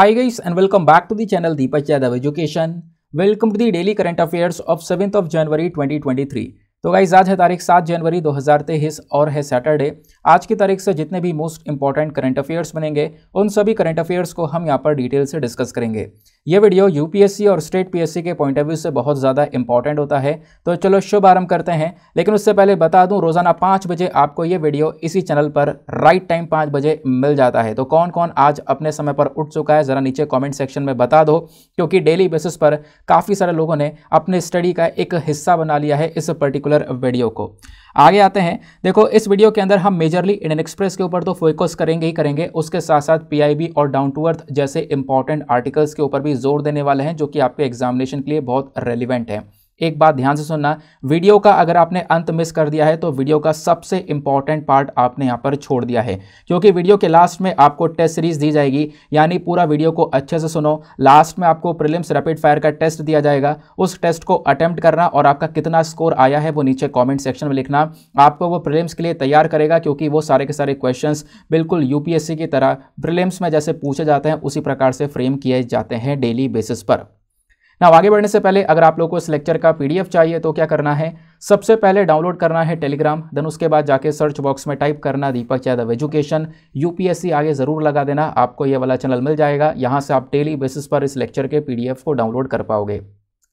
Hi guys and welcome back to the channel Deepak Yadav education welcome to the daily current affairs of seventh of January 2023 तो guys आज है तारीख सात जनवरी 2023 और है Saturday आज की तारीख से जितने भी मोस्ट इंपॉर्टेंट करंट अफेयर्स बनेंगे, उन सभी करंट अफेयर्स को हम यहाँ पर डिटेल से डिस्कस करेंगे। ये वीडियो यूपीएससी और स्टेट पीएससी के पॉइंट ऑफ़ व्यू से बहुत ज़्यादा इंपॉर्टेंट होता है। तो चलो शुभ आरंभ करते हैं। लेकिन उससे पहले बता दूँ, रोज़ाना पाँच बजे आपको ये वीडियो इसी चैनल पर राइट टाइम पाँच बजे मिल जाता है। तो कौन कौन आज अपने समय पर उठ चुका है, ज़रा नीचे कॉमेंट सेक्शन में बता दो, क्योंकि डेली बेसिस पर काफ़ी सारे लोगों ने अपने स्टडी का एक हिस्सा बना लिया है इस पर्टिकुलर वीडियो को। आगे आते हैं। देखो, इस वीडियो के अंदर हम मेजरली इंडियन एक्सप्रेस के ऊपर तो फोकस करेंगे ही करेंगे। उसके साथ साथ पीआईबी और डाउन टू अर्थ जैसे इंपॉर्टेंट आर्टिकल्स के ऊपर भी ज़ोर देने वाले हैं, जो कि आपके एग्जामिनेशन के लिए बहुत रेलिवेंट है। एक बात ध्यान से सुनना, वीडियो का अगर आपने अंत मिस कर दिया है तो वीडियो का सबसे इंपॉर्टेंट पार्ट आपने यहाँ पर छोड़ दिया है। क्योंकि वीडियो के लास्ट में आपको टेस्ट सीरीज़ दी जाएगी, यानी पूरा वीडियो को अच्छे से सुनो। लास्ट में आपको प्रिलिम्स रैपिड फायर का टेस्ट दिया जाएगा। उस टेस्ट को अटेम्प्ट करना और आपका कितना स्कोर आया है, वो नीचे कॉमेंट सेक्शन में लिखना। आपको वो प्रिलिम्स के लिए तैयार करेगा, क्योंकि वो सारे के सारे क्वेश्चन बिल्कुल यूपीएससी की तरह प्रिलिम्स में जैसे पूछे जाते हैं, उसी प्रकार से फ्रेम किए जाते हैं डेली बेसिस पर। ना आगे बढ़ने से पहले अगर आप लोग को इस लेक्चर का पीडीएफ चाहिए तो क्या करना है? सबसे पहले डाउनलोड करना है टेलीग्राम देन उसके बाद जाके सर्च बॉक्स में टाइप करना दीपक यादव एजुकेशन यूपीएससी आगे ज़रूर लगा देना, आपको ये वाला चैनल मिल जाएगा। यहाँ से आप डेली बेसिस पर इस लेक्चर के पीडीएफ को डाउनलोड कर पाओगे।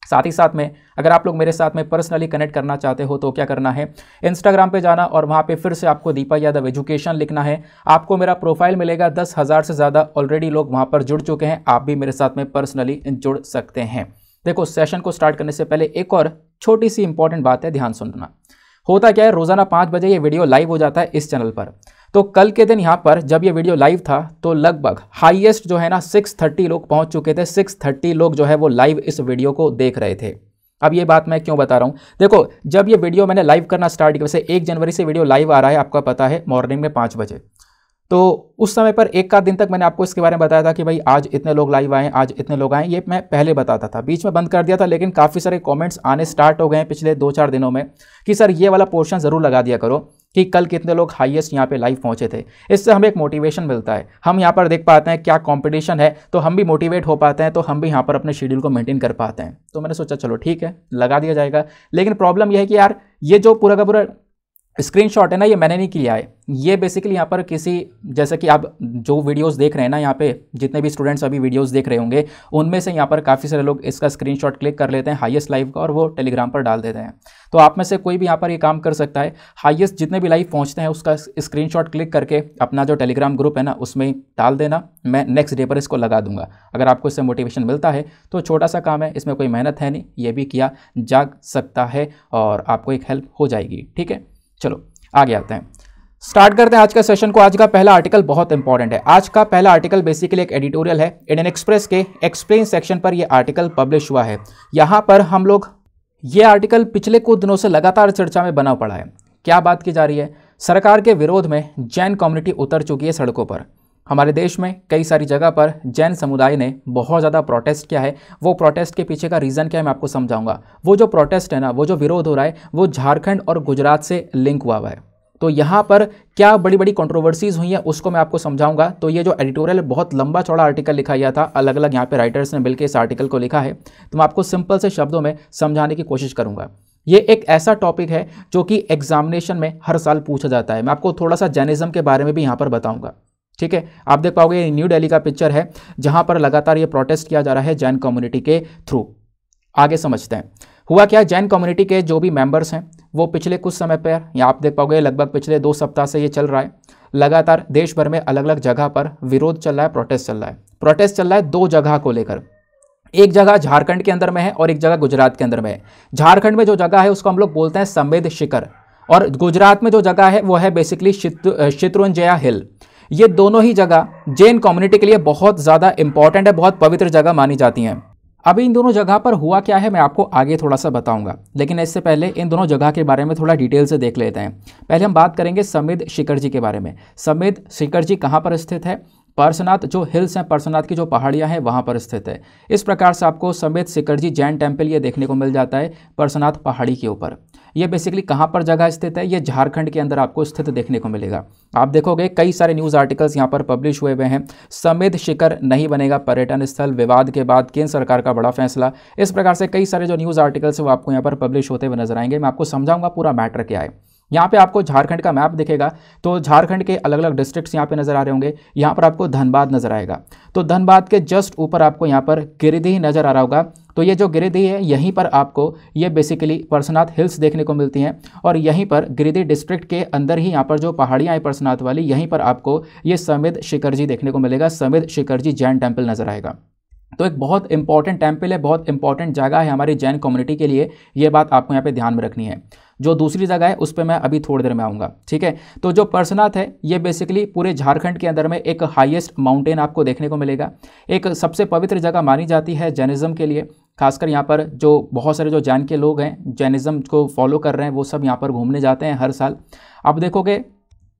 साथ ही साथ में, अगर आप लोग मेरे साथ में पर्सनली कनेक्ट करना चाहते हो तो क्या करना है? इंस्टाग्राम पे जाना और वहाँ पे फिर से आपको दीपा यादव एजुकेशन लिखना है। आपको मेरा प्रोफ़ाइल मिलेगा, दस हज़ार से ज़्यादा ऑलरेडी लोग वहाँ पर जुड़ चुके हैं। आप भी मेरे साथ में पर्सनली जुड़ सकते हैं। देखो सेशन को स्टार्ट करने से पहले एक और छोटी सी इंपॉर्टेंट बात है, ध्यान सुनना। होता क्या है, रोज़ाना पाँच बजे ये वीडियो लाइव हो जाता है इस चैनल पर। तो कल के दिन यहाँ पर जब ये वीडियो लाइव था तो लगभग हाईएस्ट जो है ना 630 लोग पहुँच चुके थे। 630 लोग जो है वो लाइव इस वीडियो को देख रहे थे। अब ये बात मैं क्यों बता रहा हूँ? देखो, जब ये वीडियो मैंने लाइव करना स्टार्ट किया, वैसे एक जनवरी से वीडियो लाइव आ रहा है, आपका पता है मॉर्निंग में पाँच बजे। तो उस समय पर एक का दिन तक मैंने आपको इसके बारे में बताया था कि भाई आज इतने लोग लाइव आए, आज इतने लोग आए, ये मैं पहले बताता था। बीच में बंद कर दिया था, लेकिन काफ़ी सारे कमेंट्स आने स्टार्ट हो गए हैं पिछले दो चार दिनों में कि, सर, ये वाला पोर्शन ज़रूर लगा दिया करो। कि कल कितने लोग हाईएस्ट यहाँ पे लाइव पहुँचे थे। इससे हमें एक मोटिवेशन मिलता है। हम यहाँ पर देख पाते हैं क्या कॉम्पिटिशन है तो हम भी मोटिवेट हो पाते हैं तो हम भी यहाँ पर अपने शेड्यूल को मेंटेन कर पाते हैं। तो मैंने सोचा, चलो ठीक है, लगा दिया जाएगा। लेकिन प्रॉब्लम यह है कि यार, ये जो पूरा का पूरा स्क्रीनशॉट है ना, ये मैंने नहीं किया है। ये बेसिकली यहाँ पर किसी, जैसे कि आप जो वीडियोस देख रहे हैं ना यहाँ पे, जितने भी स्टूडेंट्स अभी वीडियोस देख रहे होंगे, उनमें से यहाँ पर काफ़ी सारे लोग इसका स्क्रीनशॉट क्लिक कर लेते हैं हाईएस्ट लाइव का और वो टेलीग्राम पर डाल देते हैं। तो आप में से कोई भी यहाँ पर ये काम कर सकता है। हाइएस्ट जितने भी लाइव पहुँचते हैं, उसका स्क्रीन क्लिक करके अपना जो टेलीग्राम ग्रुप है ना, उसमें डाल देना। मैं नेक्स्ट डे पर इसको लगा दूँगा। अगर आपको इससे मोटिवेशन मिलता है तो छोटा सा काम है, इसमें कोई मेहनत है नहीं, ये भी किया जा सकता है और आपको एक हेल्प हो जाएगी, ठीक है? चलो, आगे आते हैं। स्टार्ट करते हैं आज का सेशन को। आज का पहला आर्टिकल बहुत इंपॉर्टेंट है। आज का पहला आर्टिकल बेसिकली एक एडिटोरियल है। इंडियन एक्सप्रेस के एक्सप्लेन सेक्शन पर यह आर्टिकल पब्लिश हुआ है। यहाँ पर हम लोग ये आर्टिकल पिछले कुछ दिनों से लगातार चर्चा में बना पड़ा है। क्या बात की जा रही है? सरकार के विरोध में जैन कम्युनिटी उतर चुकी है सड़कों पर। हमारे देश में कई सारी जगह पर जैन समुदाय ने बहुत ज़्यादा प्रोटेस्ट किया है। वो प्रोटेस्ट के पीछे का रीज़न क्या है मैं आपको समझाऊँगा। वो जो प्रोटेस्ट है ना, वो जो विरोध हो रहा है, वो झारखंड और गुजरात से लिंक हुआ हुआ है। तो यहाँ पर क्या बड़ी बड़ी कंट्रोवर्सीज़ हुई हैं, उसको मैं आपको समझाऊँगा। तो ये जो एडिटोरियल बहुत लंबा चौड़ा आर्टिकल लिखा गया था। अलग अलग यहाँ पे राइटर्स ने मिलकर इस आर्टिकल को लिखा है। तो मैं आपको सिंपल से शब्दों में समझाने की कोशिश करूँगा। ये एक ऐसा टॉपिक है, जो कि एग्जामिनेशन में हर साल पूछा जाता है। मैं आपको थोड़ा सा जैनिज़्म के बारे में भी यहाँ पर बताऊँगा। ठीक है? आप देख पाओगे न्यू दिल्ली का पिक्चर है, जहाँ पर लगातार ये प्रोटेस्ट किया जा रहा है जैन कम्युनिटी के थ्रू आगे समझते हैं। हुआ क्या? जैन कम्युनिटी के जो भी मेंबर्स हैं, वो पिछले कुछ समय पर यहाँ आप देख पाओगे, लगभग पिछले दो सप्ताह से ये चल रहा है। लगातार देश भर में अलग अलग जगह पर विरोध चल रहा है प्रोटेस्ट चल रहा है। प्रोटेस्ट चल रहा है दो जगह को लेकर। एक जगह झारखंड के अंदर में है और एक जगह गुजरात के अंदर में है। झारखंड में जो जगह है, उसको हम लोग बोलते हैं संवेद शिखर। और गुजरात में जो जगह है, वो है बेसिकली शित्रुंजया हिल ये दोनों ही जगह जैन कम्युनिटी के लिए बहुत ज़्यादा इंपॉर्टेंट है, बहुत पवित्र जगह मानी जाती हैं। अभी इन दोनों जगह पर हुआ क्या है, मैं आपको आगे थोड़ा सा बताऊँगा। लेकिन इससे पहले इन दोनों जगह के बारे में थोड़ा डिटेल से देख लेते हैं। पहले हम बात करेंगे समिद शिखर जी के बारे में। समिद शिखर जी कहाँ पर स्थित है? पार्शनाथ जो हिल्स हैं पार्शनाथ की जो पहाड़ियाँ हैं, वहाँ पर स्थित है। इस प्रकार से आपको समेत शिखर जी जैन टेंपल ये देखने को मिल जाता है पार्शनाथ पहाड़ी के ऊपर। ये बेसिकली कहाँ पर जगह स्थित है? ये झारखंड के अंदर आपको स्थित देखने को मिलेगा। आप देखोगे कई सारे न्यूज़ आर्टिकल्स यहाँ पर पब्लिश हुए हुए हैं। समेत शिखर नहीं बनेगा पर्यटन स्थल, विवाद के बाद केंद्र सरकार का बड़ा फैसला। इस प्रकार से कई सारे जो न्यूज़ आर्टिकल्स वो आपको यहाँ पर पब्लिश होते हुए नज़र आएँगे। मैं आपको समझाऊँगा पूरा मैटर क्या है। यहाँ पे आपको झारखंड का मैप दिखेगा। तो झारखंड के अलग अलग डिस्ट्रिक्ट्स यहाँ पे नज़र आ रहे होंगे। यहाँ पर आपको धनबाद नज़र आएगा। तो धनबाद के जस्ट ऊपर आपको यहाँ पर गिरिडीह नज़र आ रहा होगा। तो ये जो गिरिडीह है, यहीं पर आपको ये बेसिकली परसनाथ हिल्स देखने को मिलती हैं। और यहीं पर गिरिडीह डिस्ट्रिक्ट के अंदर ही यहाँ पर जो पहाड़ियाँ हैं परसनाथ वाली, यहीं पर आपको ये समिद शिखर जी देखने को मिलेगा। समिद शिखर जी जैन टेंपल नज़र आएगा। तो एक बहुत इंपॉर्टेंट टेंपल है, बहुत इंपॉर्टेंट जगह है हमारी जैन कम्युनिटी के लिए। ये बात आपको यहाँ पे ध्यान में रखनी है। जो दूसरी जगह है, उस पर मैं अभी थोड़ी देर में आऊँगा, ठीक है? तो जो पर्सनाथ है, ये बेसिकली पूरे झारखंड के अंदर में एक हाइएस्ट माउंटेन आपको देखने को मिलेगा। एक सबसे पवित्र जगह मानी जाती है जैनिज़्म के लिए, खासकर यहाँ पर जो बहुत सारे जो जैन के लोग हैं, जैनिज़्म को फॉलो कर रहे हैं, वो सब यहाँ पर घूमने जाते हैं हर साल। अब देखोगे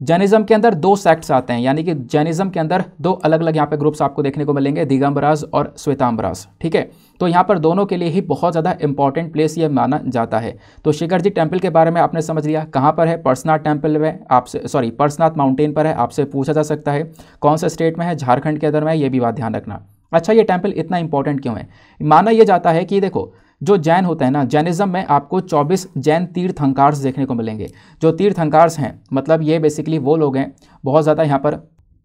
जैनिज्म के अंदर दो सेक्ट्स आते हैं, यानी कि जैनिज्म के अंदर दो अलग अलग यहाँ पे ग्रुप्स आपको देखने को मिलेंगे दिगंबराज और श्वेतांबराज ठीक है? तो यहाँ पर दोनों के लिए ही बहुत ज़्यादा इंपॉर्टेंट प्लेस ये माना जाता है। तो शिखर जी टेंपल के बारे में आपने समझ लिया, कहाँ पर है? पर्सनाथ टेंपल में आपसे सॉरी पर्सनाथ माउंटेन पर है, आपसे पूछा जा सकता है। कौन सा स्टेट में है? झारखंड के अंदर में ये भी बात ध्यान रखना। अच्छा ये टेंपल इतना इंपॉर्टेंट क्यों है? माना यह जाता है कि देखो जो जैन होते हैं ना जैनिज़्म में आपको 24 जैन तीर्थंकार्स देखने को मिलेंगे। जो तीर्थंकार्स हैं मतलब ये बेसिकली वो लोग हैं बहुत ज़्यादा यहाँ पर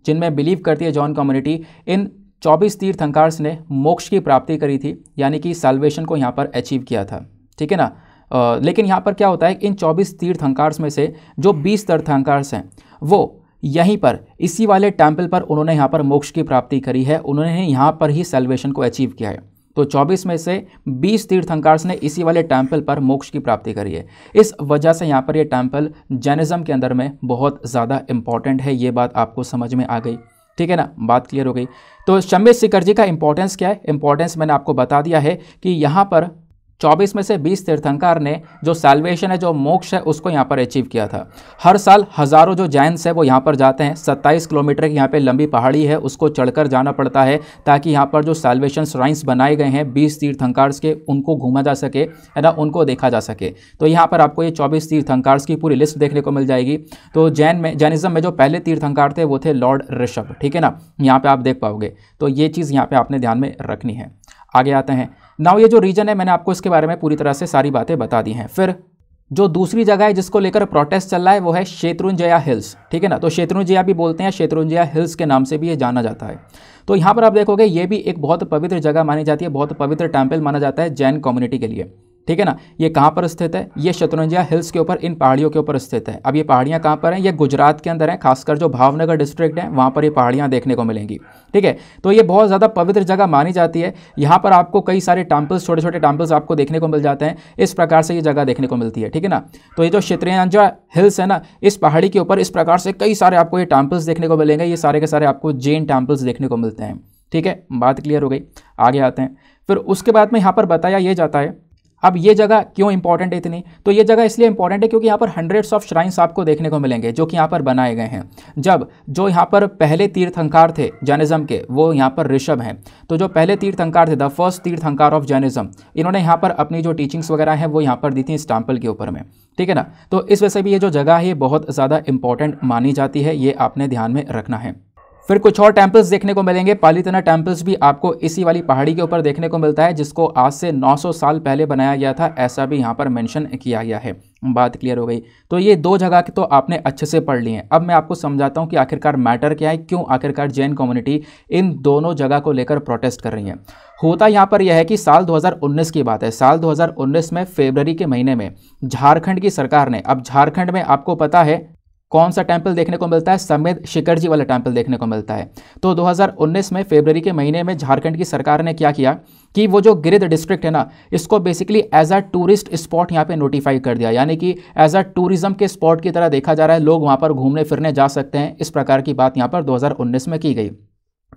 जिनमें बिलीव करती है जॉन कम्युनिटी इन 24 तीर्थंकार्स ने मोक्ष की प्राप्ति करी थी यानी कि साल्वेशन को यहाँ पर अचीव किया था। ठीक है ना? आ, लेकिन यहाँ पर क्या होता है इन 24 तीर्थंकार्स में से जो 20 तीर्थंकार्स हैं वो यहीं पर इसी वाले टेंपल पर उन्होंने यहाँ पर मोक्ष की प्राप्ति करी है उन्होंने यहाँ पर ही सेल्वेशन को अचीव किया है। तो 24 में से 20 तीर्थंकार्स ने इसी वाले टेंपल पर मोक्ष की प्राप्ति करी है। इस वजह से यहाँ पर यह टेंपल जैनिज़्म के अंदर में बहुत ज़्यादा इंपॉर्टेंट है, ये बात आपको समझ में आ गई। ठीक है ना? बात क्लियर हो गई। तो शम्बे सिकर जी का इंपॉर्टेंस क्या है? इंपॉर्टेंस मैंने आपको बता दिया है कि यहाँ पर चौबीस में से बीस तीर्थंकर ने जो सैल्वेशन है, जो मोक्ष है, उसको यहाँ पर अचीव किया था। हर साल हज़ारों जो जैन्स है, वो यहाँ पर जाते हैं। सत्ताईस किलोमीटर की यहाँ पे लंबी पहाड़ी है, उसको चढ़कर जाना पड़ता है, ताकि यहाँ पर जो सैल्वेशन श्राइन्स बनाए गए हैं, बीस तीर्थंकार्स के, उनको घूमा जा सके, है ना? उनको देखा जा सके। तो यहाँ पर आपको ये चौबीस तीर्थंकार्स की पूरी लिस्ट देखने को मिल जाएगी। तो जैन में, जैनिज़्म में जो पहले तीर्थंकार थे, वो थे लॉर्ड ऋषभ, ठीक है ना? यहाँ पर आप देख पाओगे। तो ये चीज़ यहाँ पर आपने ध्यान में रखनी है। आगे आते हैं। नाउ ये जो रीजन है, मैंने आपको इसके बारे में पूरी तरह से सारी बातें बता दी हैं। फिर जो दूसरी जगह है, जिसको लेकर प्रोटेस्ट चल रहा है, वो है शेत्रुंजया हिल्स ठीक है ना? तो शेत्रुंजया भी बोलते हैं शेत्रुंजया हिल्स के नाम से भी ये जाना जाता है। तो यहाँ पर आप देखोगे, ये भी एक बहुत पवित्र जगह मानी जाती है, बहुत पवित्र टेंपल माना जाता है जैन कम्युनिटी के लिए। ठीक है ना? ये कहाँ पर स्थित है? ये शत्रुंजिया हिल्स के ऊपर, इन पहाड़ियों के ऊपर स्थित है। अब ये पहाड़ियाँ कहाँ पर हैं? ये गुजरात के अंदर हैं, खासकर जो भावनगर डिस्ट्रिक्ट है, वहाँ पर ये पहाड़ियाँ देखने को मिलेंगी। ठीक है? तो ये बहुत ज़्यादा पवित्र जगह मानी जाती है। यहाँ पर आपको कई सारे टेम्पल्स छोटे छोटे टेम्पल्स आपको देखने को मिल जाते हैं। इस प्रकार से ये जगह देखने को मिलती है। ठीक है ना? तो ये जो शत्रुंजा हिल्स है ना, इस पहाड़ी के ऊपर, इस प्रकार से कई सारे आपको ये टेम्पल्स देखने को मिलेंगे। ये सारे के सारे आपको जैन टेम्पल्स देखने को मिलते हैं। ठीक है? बात क्लियर हो गई। आगे आते हैं। फिर उसके बाद में यहाँ पर बताया ये जाता है अब ये जगह क्यों इंपॉर्टेंट है इतनी? तो ये जगह इसलिए इंपॉर्टेंट है क्योंकि यहाँ पर हंड्रेड्स ऑफ़ श्राइन्स आपको देखने को मिलेंगे, जो कि यहाँ पर बनाए गए हैं। जब जो यहाँ पर पहले तीर्थंकार थे जैनिज़्म के, वो यहाँ पर ऋषभ हैं। तो जो पहले तीर्थंकार थे the first Tirthankar of Jainism इन्होंने यहाँ पर अपनी जो टीचिंग्स वगैरह हैं, वो यहाँ पर दी थी इस के ऊपर में। ठीक है ना? तो इस वजह से भी ये जो जगह है बहुत ज़्यादा इंपॉर्टेंट मानी जाती है, ये आपने ध्यान में रखना है। फिर कुछ और टेम्पल्स देखने को मिलेंगे। पालीतना टेम्पल्स भी आपको इसी वाली पहाड़ी के ऊपर देखने को मिलता है, जिसको आज से 900 साल पहले बनाया गया था। ऐसा भी यहाँ पर मेंशन किया गया है। बात क्लियर हो गई। तो ये दो जगह के तो आपने अच्छे से पढ़ ली हैं। अब मैं आपको समझाता हूँ कि आखिरकार मैटर क्या है, क्यों आखिरकार जैन कम्युनिटी इन दोनों जगह को लेकर प्रोटेस्ट कर रही है। होता यहाँ पर यह है कि साल 2019 की बात है। साल 2019 में फेबररी के महीने में झारखंड की सरकार ने, अब झारखंड में आपको पता है कौन सा टेंपल देखने को मिलता है? समेत शिखर जी वाला टेंपल देखने को मिलता है। तो 2019 में फेबररी के महीने में झारखंड की सरकार ने क्या किया कि वो जो गिरिध डिस्ट्रिक्ट है ना, इसको basically as a tourist spot यहाँ पे नोटिफाई कर दिया। यानी कि एज अ टूरिज़्म के स्पॉट की तरह देखा जा रहा है। लोग वहाँ पर घूमने फिरने जा सकते हैं। इस प्रकार की बात यहाँ पर दो हज़ार उन्नीस में की गई।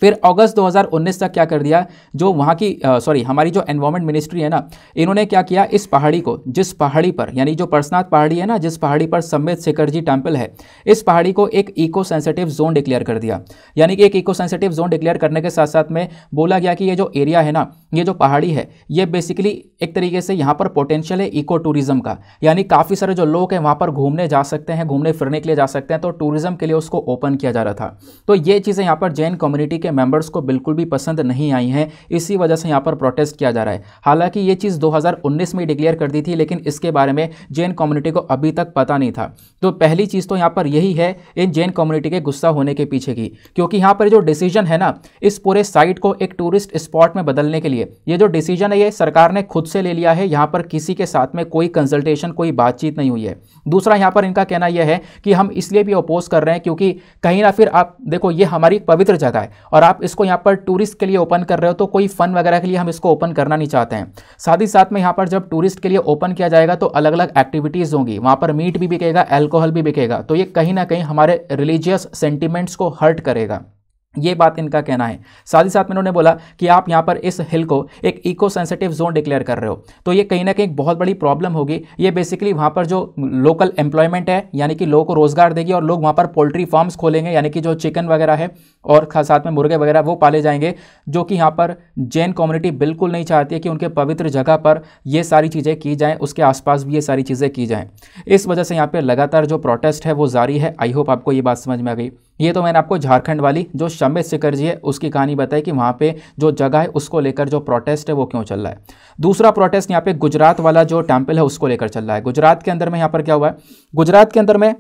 फिर अगस्त 2019 तक क्या कर दिया, जो वहाँ की सॉरी हमारी जो एनवायरमेंट मिनिस्ट्री है ना, इन्होंने क्या किया, इस पहाड़ी को, जिस पहाड़ी पर, यानी जो परसनाथ पहाड़ी है ना, जिस पहाड़ी पर सम्मित शेखर जी टेंपल है, इस पहाड़ी को एक इको सेंसिटिव जोन डिक्लेयर कर दिया। यानी कि एक इको सेंसिटिव जोन डिक्लेयर करने के साथ साथ में बोला गया कि ये जो एरिया है ना, ये जो पहाड़ी है, ये बेसिकली एक तरीके से यहाँ पर पोटेंशियल है इको टूरिज़्म का। यानी काफ़ी सारे जो लोग हैं, वहाँ पर घूमने जा सकते हैं, घूमने फिरने के लिए जा सकते हैं तो टूरिज़्म के लिए उसको ओपन किया जा रहा था। तो ये चीज़ें यहाँ पर जैन कम्युनिटी के मेंबर्स को बिल्कुल भी पसंद नहीं आई हैं, इसी वजह से यहाँ पर प्रोटेस्ट किया जा रहा है। हालाँकि ये चीज़ 2019 में डिक्लेयर कर दी थी, लेकिन इसके बारे में जैन कम्युनिटी को अभी तक पता नहीं था। तो पहली चीज़ तो यहाँ पर यही है, इन जैन कम्युनिटी के गुस्सा होने के पीछे की। क्योंकि यहाँ पर जो डिसीज़न है ना, इस पूरे साइट को एक टूरिस्ट स्पॉट में बदलने के लिए, ये जो डिसीज़न है, ये सरकार ने खुद से ले लिया है, यहाँ पर किसी के साथ में कोई कंसल्टेशन कोई बातचीत नहीं हुई है। दूसरा यहाँ पर इनका कहना यह है कि हम इसलिए भी अपोज कर रहे हैं क्योंकि कहीं ना फिर आप, देखो ये हमारी पवित्र जगह है और आप इसको यहाँ पर टूरिस्ट के लिए ओपन कर रहे हो तो कोई फन वगैरह के लिए हम इसको ओपन करना नहीं चाहते हैं। साथ ही साथ में यहाँ पर जब टूरिस्ट के लिए ओपन किया जाएगा तो अलग अलग एक्टिविटीज़ होंगी। वहाँ पर मीट भी बिकेगा, एल्कोहल भी बिकेगा तो ये कहीं ना कहीं हमारे रिलीजियस सेंटिमेंट्स को हर्ट करेगा। ये बात इनका कहना है। साथ ही साथ में उन्होंने बोला कि आप यहाँ पर इस हिल को एक इको सेंसिटिव जोन डिक्लेयर कर रहे हो। तो ये कहीं ना कहीं बहुत बड़ी प्रॉब्लम होगी। ये बेसिकली वहाँ पर जो लोकल एम्प्लॉयमेंट है, यानी कि लोगों को रोज़गार देगी और लोग वहाँ पर पोल्ट्री फार्म्स खोलेंगे, यानी कि जो चिकन वगैरह है और साथ में मुर्गे वगैरह, वो पाले जाएँगे, जो कि यहाँ पर जैन कम्युनिटी बिल्कुल नहीं चाहती है कि उनके पवित्र जगह पर ये सारी चीज़ें की जाएँ, उसके आसपास भी ये सारी चीज़ें की जाएँ। इस वजह से यहाँ पर लगातार जो प्रोटेस्ट है, वो जारी है। आई होप आपको ये बात समझ में आ गई। ये तो मैंने आपको झारखंड वाली जो शमित सिकर जी है, उसकी कहानी बताई कि वहाँ पे जो जगह है, उसको लेकर जो प्रोटेस्ट है, वो क्यों चल रहा है। दूसरा प्रोटेस्ट यहाँ पे गुजरात वाला जो टेंपल है, उसको लेकर चल रहा है। गुजरात के अंदर में यहाँ पर क्या हुआ है? गुजरात के अंदर में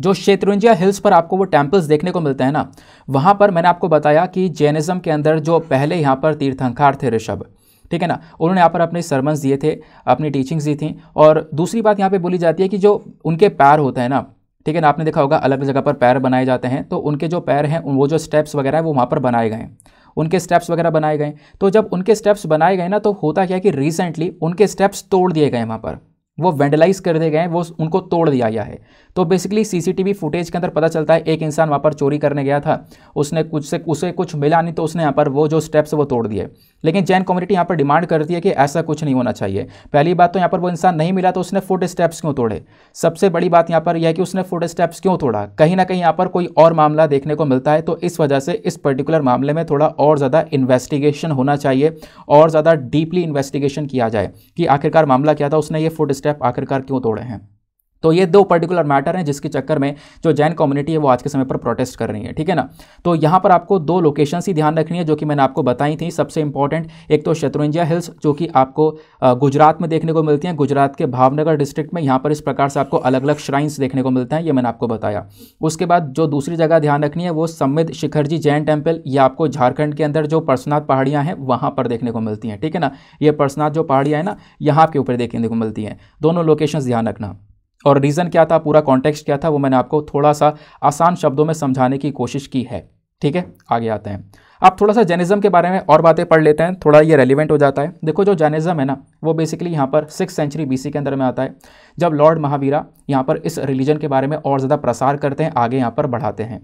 जो शेत्रुंजिया हिल्स पर आपको वो टेम्पल्स देखने को मिलते हैं ना, वहाँ पर मैंने आपको बताया कि जैनिज़्म के अंदर जो पहले यहाँ पर तीर्थंकार थे ऋषभ, ठीक है ना? उन्होंने यहाँ पर अपने सरमन्स दिए थे, अपनी टीचिंग्स दी थी। और दूसरी बात यहाँ पे बोली जाती है कि जो उनके पैर होते हैं ना ठीक है ना, आपने देखा होगा अलग जगह पर पैर बनाए जाते हैं तो उनके जो पैर हैं वो जो स्टेप्स वगैरह है, वो वहाँ पर बनाए गए उनके स्टेप्स वगैरह बनाए गए तो जब उनके स्टेप्स बनाए गए ना तो होता क्या कि रिसेंटली उनके स्टेप्स तोड़ दिए गए वहाँ पर। वो वेंडलाइज कर दिए गए वो उनको तोड़ दिया गया है। तो बेसिकली सीसीटीवी फुटेज के अंदर पता चलता है, एक इंसान वहाँ पर चोरी करने गया था, उसने कुछ से, उसे कुछ मिला नहीं तो उसने यहाँ पर वो जो स्टेप्स वो तोड़ दिए। लेकिन जैन कम्युनिटी यहाँ पर डिमांड करती है कि ऐसा कुछ नहीं होना चाहिए। पहली बात तो यहाँ पर वो इंसान नहीं मिला तो उसने फुट स्टेप्स क्यों तोड़े? सबसे बड़ी बात यहाँ पर यह है कि उसने फुट स्टेप्स क्यों तोड़ा? कहीं ना कहीं यहाँ पर कोई और मामला देखने को मिलता है तो इस वजह से इस पर्टिकुलर मामले में थोड़ा और ज़्यादा इन्वेस्टिगेशन होना चाहिए और ज़्यादा डीपली इन्वेस्टिगेशन किया जाए कि आखिरकार मामला क्या था, उसने ये फुट स्टेप आखिरकार क्यों तोड़े हैं। तो ये दो पर्टिकुलर मैटर हैं जिसके चक्कर में जो जैन कम्युनिटी है वो आज के समय पर प्रोटेस्ट कर रही है, ठीक है ना? तो यहाँ पर आपको दो लोकेशन ही ध्यान रखनी है, जो कि मैंने आपको बताई थी। सबसे इंपॉर्टेंट एक तो शत्रुंजिया हिल्स, जो कि आपको गुजरात में देखने को मिलती हैं। गुजरात के भावनगर डिस्ट्रिक्ट में यहाँ पर इस प्रकार से आपको अलग अलग श्राइन्स देखने को मिलते हैं, ये मैंने आपको बताया। उसके बाद जो दूसरी जगह ध्यान रखनी है, वो सम्मिद शिखर जी जैन टेंपल ये आपको झारखंड के अंदर जो परसनाथ पहाड़ियाँ हैं, वहाँ पर देखने को मिलती हैं, ठीक है ना? ये परसनाथ जो पहाड़ियाँ हैं ना, यहाँ के ऊपर देखने को मिलती हैं। दोनों लोकेशन ध्यान रखना। और रीज़न क्या था, पूरा कॉन्टेक्स्ट क्या था, वो मैंने आपको थोड़ा सा आसान शब्दों में समझाने की कोशिश की है। ठीक है? आगे आते हैं। आप थोड़ा सा जैनिज़्म के बारे में और बातें पढ़ लेते हैं, थोड़ा ये रेलिवेंट हो जाता है। देखो, जो जैनिज़्म है ना, वो बेसिकली यहाँ पर सिक्स सेंचुरी बीसी के अंदर में आता है, जब लॉर्ड महावीरा यहाँ पर इस रिलीजन के बारे में और ज़्यादा प्रसार करते हैं, आगे यहाँ पर बढ़ाते हैं।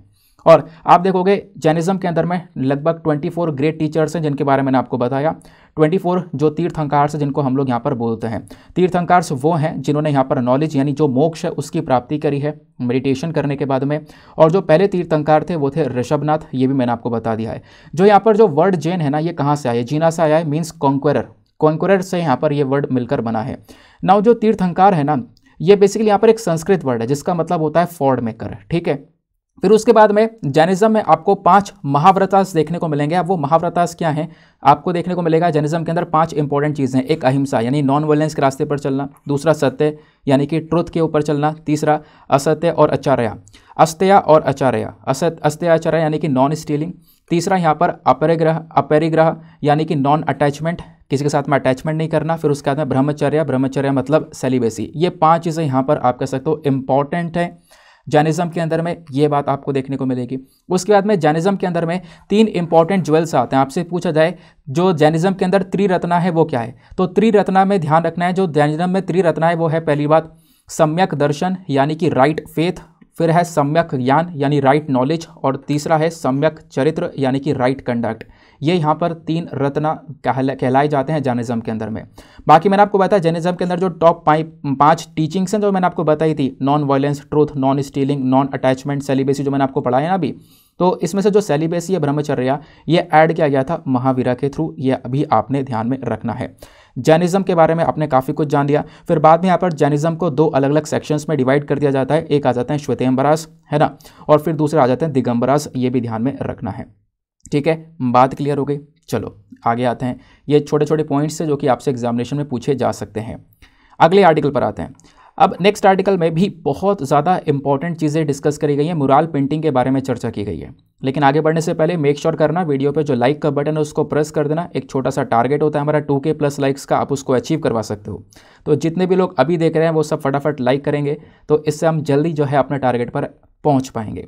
और आप देखोगे जैनिज़्म के अंदर में लगभग 24 ग्रेट टीचर्स हैं जिनके बारे में मैंने आपको बताया। 24 जो तीर्थंकार जिनको हम लोग यहाँ पर बोलते हैं। तीर्थंकार वो हैं जिन्होंने यहाँ पर नॉलेज यानी जो मोक्ष है, उसकी प्राप्ति करी है मेडिटेशन करने के बाद में। और जो पहले तीर्थंकार थे, वो थे ऋषभनाथ, ये भी मैंने आपको बता दिया है। जो यहाँ पर जो वर्ड जैन है ना, ये कहाँ से आया? जीना से आया है मीन्स कॉन्क्वेरर कॉन्क्वेरर से यहाँ पर ये वर्ड मिलकर बना है। नाउ जो तीर्थंकार है ना, ये बेसिकली यहाँ पर एक संस्कृत वर्ड है, जिसका मतलब होता है फॉर्ड मेकर ठीक है? फिर उसके बाद में जैनिज्म में आपको पाँच महाव्रतास देखने को मिलेंगे। अब वो महाव्रतास क्या हैं? आपको देखने को मिलेगा जैनिज्म के अंदर पाँच इंपॉर्टेंट चीज़ें। एक अहिंसा, यानी नॉन वायलेंस के रास्ते पर चलना। दूसरा सत्य, यानी कि ट्रुथ के ऊपर चलना। तीसरा, असत्य और आचार्य अस्त्या और आचार्य असत अस्त्य आचार्य यानी कि नॉन स्टीलिंग तीसरा यहाँ पर अपरिग्रह अपरिग्रह, यानी कि नॉन अटैचमेंट किसी के साथ में अटैचमेंट नहीं करना। फिर उसके बाद में ब्रह्मचर्य। ब्रह्मचर्य मतलब सेलिबेसी ये पाँच चीज़ें यहाँ पर आप कह सकते हो इंपॉर्टेंट है। जैनिज़्म के अंदर में ये बात आपको देखने को मिलेगी। उसके बाद में जैनिज़्म के अंदर में तीन इंपॉर्टेंट ज्वेल्स आते हैं। आपसे पूछा जाए, जो जैनिज़्म के अंदर त्रिरत्ना है, वो क्या है? तो त्रिरत्ना में ध्यान रखना है, जो जैनिज़्म में त्रिरत्ना है, वो है पहली बात, सम्यक दर्शन, यानी कि राइट फेथ फिर है सम्यक ज्ञान, यानी राइट नॉलेज और तीसरा है सम्यक चरित्र, यानी कि राइट कंडक्ट ये यहाँ पर तीन रत्न कहलाए जाते हैं जैनिज्म के अंदर में। बाकी मैंने आपको बताया जैनिज्म के अंदर जो टॉप पाँच टीचिंग्स हैं जो मैंने आपको बताई थी non violence truth non stealing non attachment celibacy जो मैंने आपको पढ़ाया ना अभी तो इसमें से जो सेलिबेसी है ब्रह्मचर्या, ये ऐड किया गया था महावीरा के थ्रू ये अभी आपने ध्यान में रखना है। जैनिज्म के बारे में आपने काफ़ी कुछ जान लिया, फिर बाद में यहाँ पर जैनिज्म को दो अलग अलग सेक्शंस में डिवाइड कर दिया जाता है, एक आ जाते हैं श्वेतम्बरास है ना? और फिर दूसरे आ जाते हैं दिगंबरास, ये भी ध्यान में रखना है। ठीक है, बात क्लियर हो गई। चलो, आगे आते हैं। ये छोटे छोटे पॉइंट्स हैं जो कि आपसे एग्जामिनेशन में पूछे जा सकते हैं। अगले आर्टिकल पर आते हैं। अब नेक्स्ट आर्टिकल में भी बहुत ज़्यादा इंपॉर्टेंट चीज़ें डिस्कस करी गई हैं। मुराल पेंटिंग के बारे में चर्चा की गई है। लेकिन आगे बढ़ने से पहले मेक श्योर sure करना वीडियो पे जो लाइक का बटन है उसको प्रेस कर देना। एक छोटा सा टारगेट होता है हमारा टू के प्लस लाइक्स का, आप उसको अचीव करवा सकते हो। तो जितने भी लोग अभी देख रहे हैं, वो सब फटाफट लाइक करेंगे। तो इससे हम जल्दी जो है अपने टारगेट पर पहुँच पाएँगे।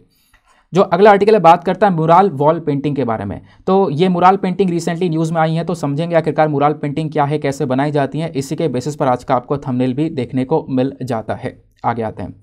जो अगला आर्टिकल है, बात करता है मुराल वॉल पेंटिंग के बारे में। तो ये मुराल पेंटिंग रिसेंटली न्यूज़ में आई है तो समझेंगे आखिरकार मुराल पेंटिंग क्या है, कैसे बनाई जाती है, इसी के बेसिस पर आज का आपको थंबनेल भी देखने को मिल जाता है। आगे आते हैं।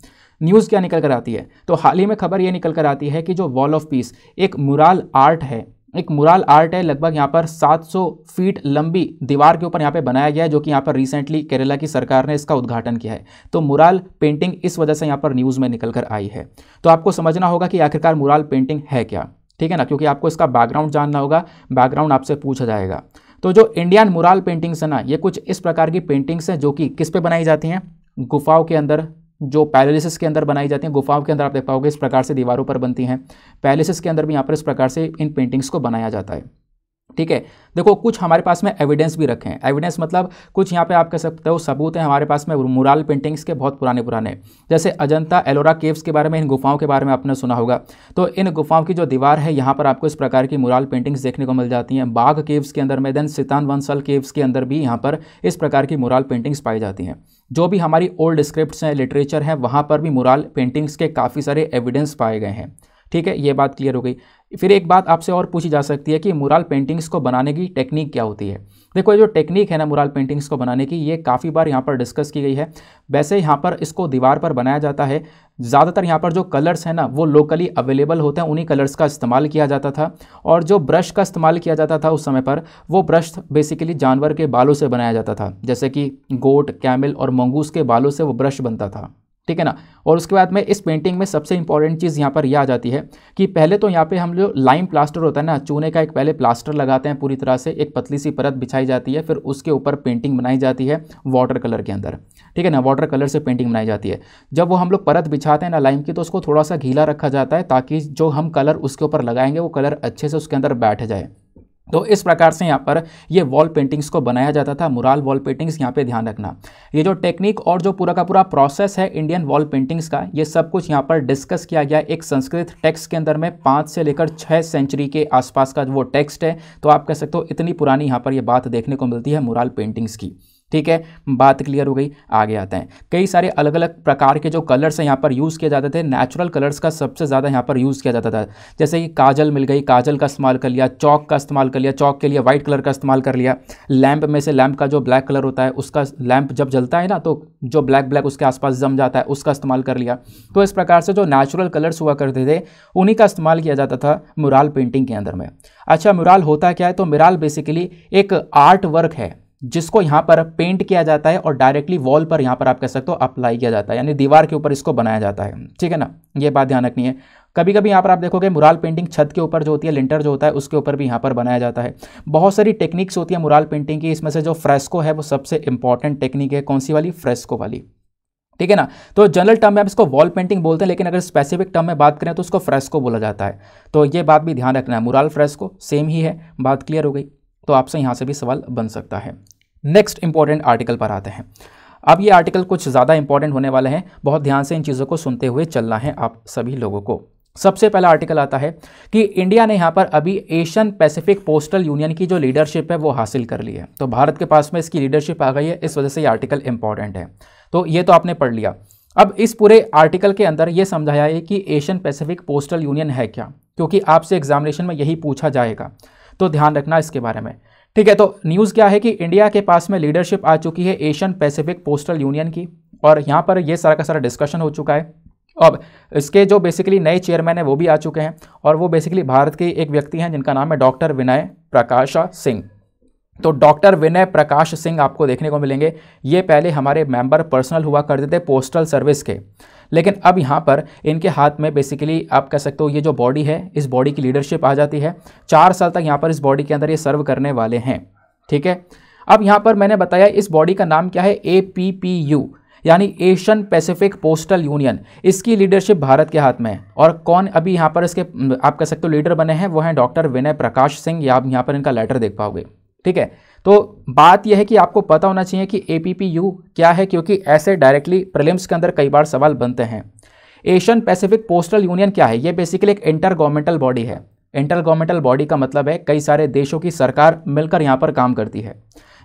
न्यूज़ क्या निकल कर आती है? तो हाल ही में खबर ये निकल कर आती है कि जो वॉल ऑफ़ पीस एक मुराल आर्ट है एक मुराल आर्ट है, लगभग यहाँ पर 700 फीट लंबी दीवार के ऊपर यहाँ पे बनाया गया है, जो कि यहाँ पर रिसेंटली केरला की सरकार ने इसका उद्घाटन किया है। तो मुराल पेंटिंग इस वजह से यहाँ पर न्यूज़ में निकल कर आई है। तो आपको समझना होगा कि आखिरकार मुराल पेंटिंग है क्या, ठीक है ना? क्योंकि आपको इसका बैकग्राउंड जानना होगा बैकग्राउंड आपसे पूछा जाएगा। तो जो इंडियन मुराल पेंटिंग्स है ना, ये कुछ इस प्रकार की पेंटिंग्स हैं जो कि किस पे बनाई जाती हैं? गुफाओं के अंदर जो पैलेसिस के अंदर बनाई जाती हैं, गुफाओं के अंदर आप देख पाओगे, इस प्रकार से दीवारों पर बनती हैं। पैलेसिस के अंदर भी यहाँ पर इस प्रकार से इन पेंटिंग्स को बनाया जाता है। ठीक है? देखो, कुछ हमारे पास में एविडेंस भी रखे हैं। एविडेंस मतलब कुछ यहाँ पे आप कह सकते हो, सबूत हैं हमारे पास में मुराल पेंटिंग्स के बहुत पुराने पुराने। जैसे अजंता एलोरा केव्स के बारे में, इन गुफाओं के बारे में आपने सुना होगा। तो इन गुफाओं की जो दीवार है, यहाँ पर आपको इस प्रकार की मुराल पेंटिंग्स देखने को मिल जाती हैं। बाघ केव्स के अंदर में देन सितान वंसल केव्स के अंदर भी यहाँ पर इस प्रकार की मुराल पेंटिंग्स पाई जाती हैं। जो भी हमारी ओल्ड स्क्रिप्ट हैं लिटरेचर हैं, वहाँ पर भी मुराल पेंटिंग्स के काफ़ी सारे एविडेंस पाए गए हैं। ठीक है, ये बात क्लियर हो गई। फिर एक बात आपसे और पूछी जा सकती है कि मुराल पेंटिंग्स को बनाने की टेक्निक क्या होती है? देखो, ये जो टेक्निक है ना मुराल पेंटिंग्स को बनाने की, ये काफ़ी बार यहाँ पर डिस्कस की गई है। वैसे यहाँ पर इसको दीवार पर बनाया जाता है ज़्यादातर यहाँ पर जो कलर्स हैं ना, वो लोकली अवेलेबल होते हैं, उन्हीं कलर्स का इस्तेमाल किया जाता था। और जो ब्रश का इस्तेमाल किया जाता था उस समय पर, वो ब्रश बेसिकली जानवर के बालों से बनाया जाता था। जैसे कि गोट कैमल और मंगूस के बालों से वो ब्रश बनता था। ठीक है ना? और उसके बाद में इस पेंटिंग में सबसे इंपॉर्टेंट चीज़ यहाँ पर यह आ जाती है कि पहले तो यहाँ पे हम जो लाइम प्लास्टर होता है ना, चूने का एक पहले प्लास्टर लगाते हैं पूरी तरह से, एक पतली सी परत बिछाई जाती है, फिर उसके ऊपर पेंटिंग बनाई जाती है वाटर कलर के अंदर। ठीक है ना? वाटर कलर से पेंटिंग बनाई जाती है। जब वो हम लोग परत बिछाते हैं ना लाइम की तो उसको थोड़ा सा घीला रखा जाता है ताकि जो हम कलर उसके ऊपर लगाएँगे, वो कलर अच्छे से उसके अंदर बैठ जाए। तो इस प्रकार से यहाँ पर ये वॉल पेंटिंग्स को बनाया जाता था मुराल वॉल पेंटिंग्स यहाँ पे ध्यान रखना। ये जो टेक्निक और जो पूरा का पूरा प्रोसेस है इंडियन वॉल पेंटिंग्स का, ये सब कुछ यहाँ पर डिस्कस किया गया एक संस्कृत टेक्स्ट के अंदर में पाँच से लेकर छः सेंचुरी के आसपास का वो टेक्स्ट है तो आप कह सकते हो इतनी पुरानी यहाँ पर ये बात देखने को मिलती है मुराल पेंटिंग्स की। ठीक है, बात क्लियर हो गई, आगे आते हैं। कई सारे अलग अलग प्रकार के जो कलर्स हैं यहाँ पर यूज़ किए जाते थे नेचुरल कलर्स का सबसे ज़्यादा यहाँ पर यूज़ किया जाता था। जैसे कि काजल मिल गई, काजल का इस्तेमाल कर लिया, चौक का इस्तेमाल कर लिया, चौक के लिए वाइट कलर का इस्तेमाल कर लिया। लैम्प में से लैम्प का जो ब्लैक कलर होता है, उसका लैम्प जब जलता है ना तो जो ब्लैक ब्लैक उसके आसपास जम जाता है, उसका इस्तेमाल कर लिया। तो इस प्रकार से जो नेचुरल कलर्स हुआ करते थे, उन्हीं का इस्तेमाल किया जाता था मुराल पेंटिंग के अंदर में। अच्छा मुराल होता क्या है? तो मुराल बेसिकली एक आर्ट वर्क है। जिसको यहाँ पर पेंट किया जाता है और डायरेक्टली वॉल पर यहाँ पर आप कह सकते हो अप्लाई किया जाता है, यानी दीवार के ऊपर इसको बनाया जाता है। ठीक है ना? ये बात ध्यान रखनी है। कभी कभी यहाँ पर आप देखोगे मुराल पेंटिंग छत के ऊपर जो होती है लिंटर जो होता है, उसके ऊपर भी यहाँ पर बनाया जाता है। बहुत सारी टेक्निक्स होती है मुराल पेंटिंग की, इसमें से जो फ्रेस्को है, वो सबसे इंपॉर्टेंट टेक्निक है। कौन सी वाली? फ्रेस्को वाली। ठीक है ना? तो जनरल टर्म में आप इसको वॉल पेंटिंग बोलते हैं, लेकिन अगर स्पेसिफिक टर्म में बात करें तो उसको फ्रेस्को बोला जाता है। तो ये बात भी ध्यान रखना है। मुराल फ्रेस्को सेम ही है। बात क्लियर हो गई। तो आपसे यहाँ से भी सवाल बन सकता है। नेक्स्ट इंपॉर्टेंट आर्टिकल पर आते हैं। अब ये आर्टिकल कुछ ज़्यादा इंपॉर्टेंट होने वाले हैं। बहुत ध्यान से इन चीज़ों को सुनते हुए चलना है आप सभी लोगों को। सबसे पहला आर्टिकल आता है कि इंडिया ने यहाँ पर अभी एशियन पैसिफिक पोस्टल यूनियन की जो लीडरशिप है वो हासिल कर ली है। तो भारत के पास में इसकी लीडरशिप आ गई है, इस वजह से ये आर्टिकल इंपॉर्टेंट है। तो ये तो आपने पढ़ लिया। अब इस पूरे आर्टिकल के अंदर ये समझाया है कि एशियन पैसिफिक पोस्टल यूनियन है क्या, क्योंकि आपसे एग्जामिनेशन में यही पूछा जाएगा। तो ध्यान रखना इसके बारे में। ठीक है तो न्यूज़ क्या है कि इंडिया के पास में लीडरशिप आ चुकी है एशियन पैसिफिक पोस्टल यूनियन की और यहाँ पर ये सारा का सारा डिस्कशन हो चुका है। अब इसके जो बेसिकली नए चेयरमैन हैं, वो भी आ चुके हैं और वो बेसिकली भारत के एक व्यक्ति हैं, जिनका नाम है डॉक्टर विनय प्रकाश सिंह तो डॉक्टर विनय प्रकाश सिंह आपको देखने को मिलेंगे। ये पहले हमारे मेंबर पर्सनल हुआ करते थे पोस्टल सर्विस के। लेकिन अब यहाँ पर इनके हाथ में बेसिकली आप कह सकते हो ये जो बॉडी है, इस बॉडी की लीडरशिप आ जाती है। चार साल तक यहाँ पर इस बॉडी के अंदर ये सर्व करने वाले हैं, ठीक है? अब यहाँ पर मैंने बताया इस बॉडी का नाम क्या है? ए पी पी यू यानी एशियन पैसिफिक पोस्टल यूनियन इसकी लीडरशिप भारत के हाथ में है। और कौन अभी यहाँ पर इसके, आप कह सकते हो लीडर बने हैं, वो हैं डॉक्टर विनय प्रकाश सिंह। या आप यहाँ पर इनका लेटर देख पाओगे, ठीक है? तो बात यह है कि आपको पता होना चाहिए कि एपीपीयू क्या है, क्योंकि ऐसे डायरेक्टली प्रिलिम्स के अंदर कई बार सवाल बनते हैं। एशियन पैसिफिक पोस्टल यूनियन क्या है? ये बेसिकली एक इंटर गवर्नमेंटल बॉडी है। इंटर गवर्नमेंटल बॉडी का मतलब है कई सारे देशों की सरकार मिलकर यहाँ पर काम करती है।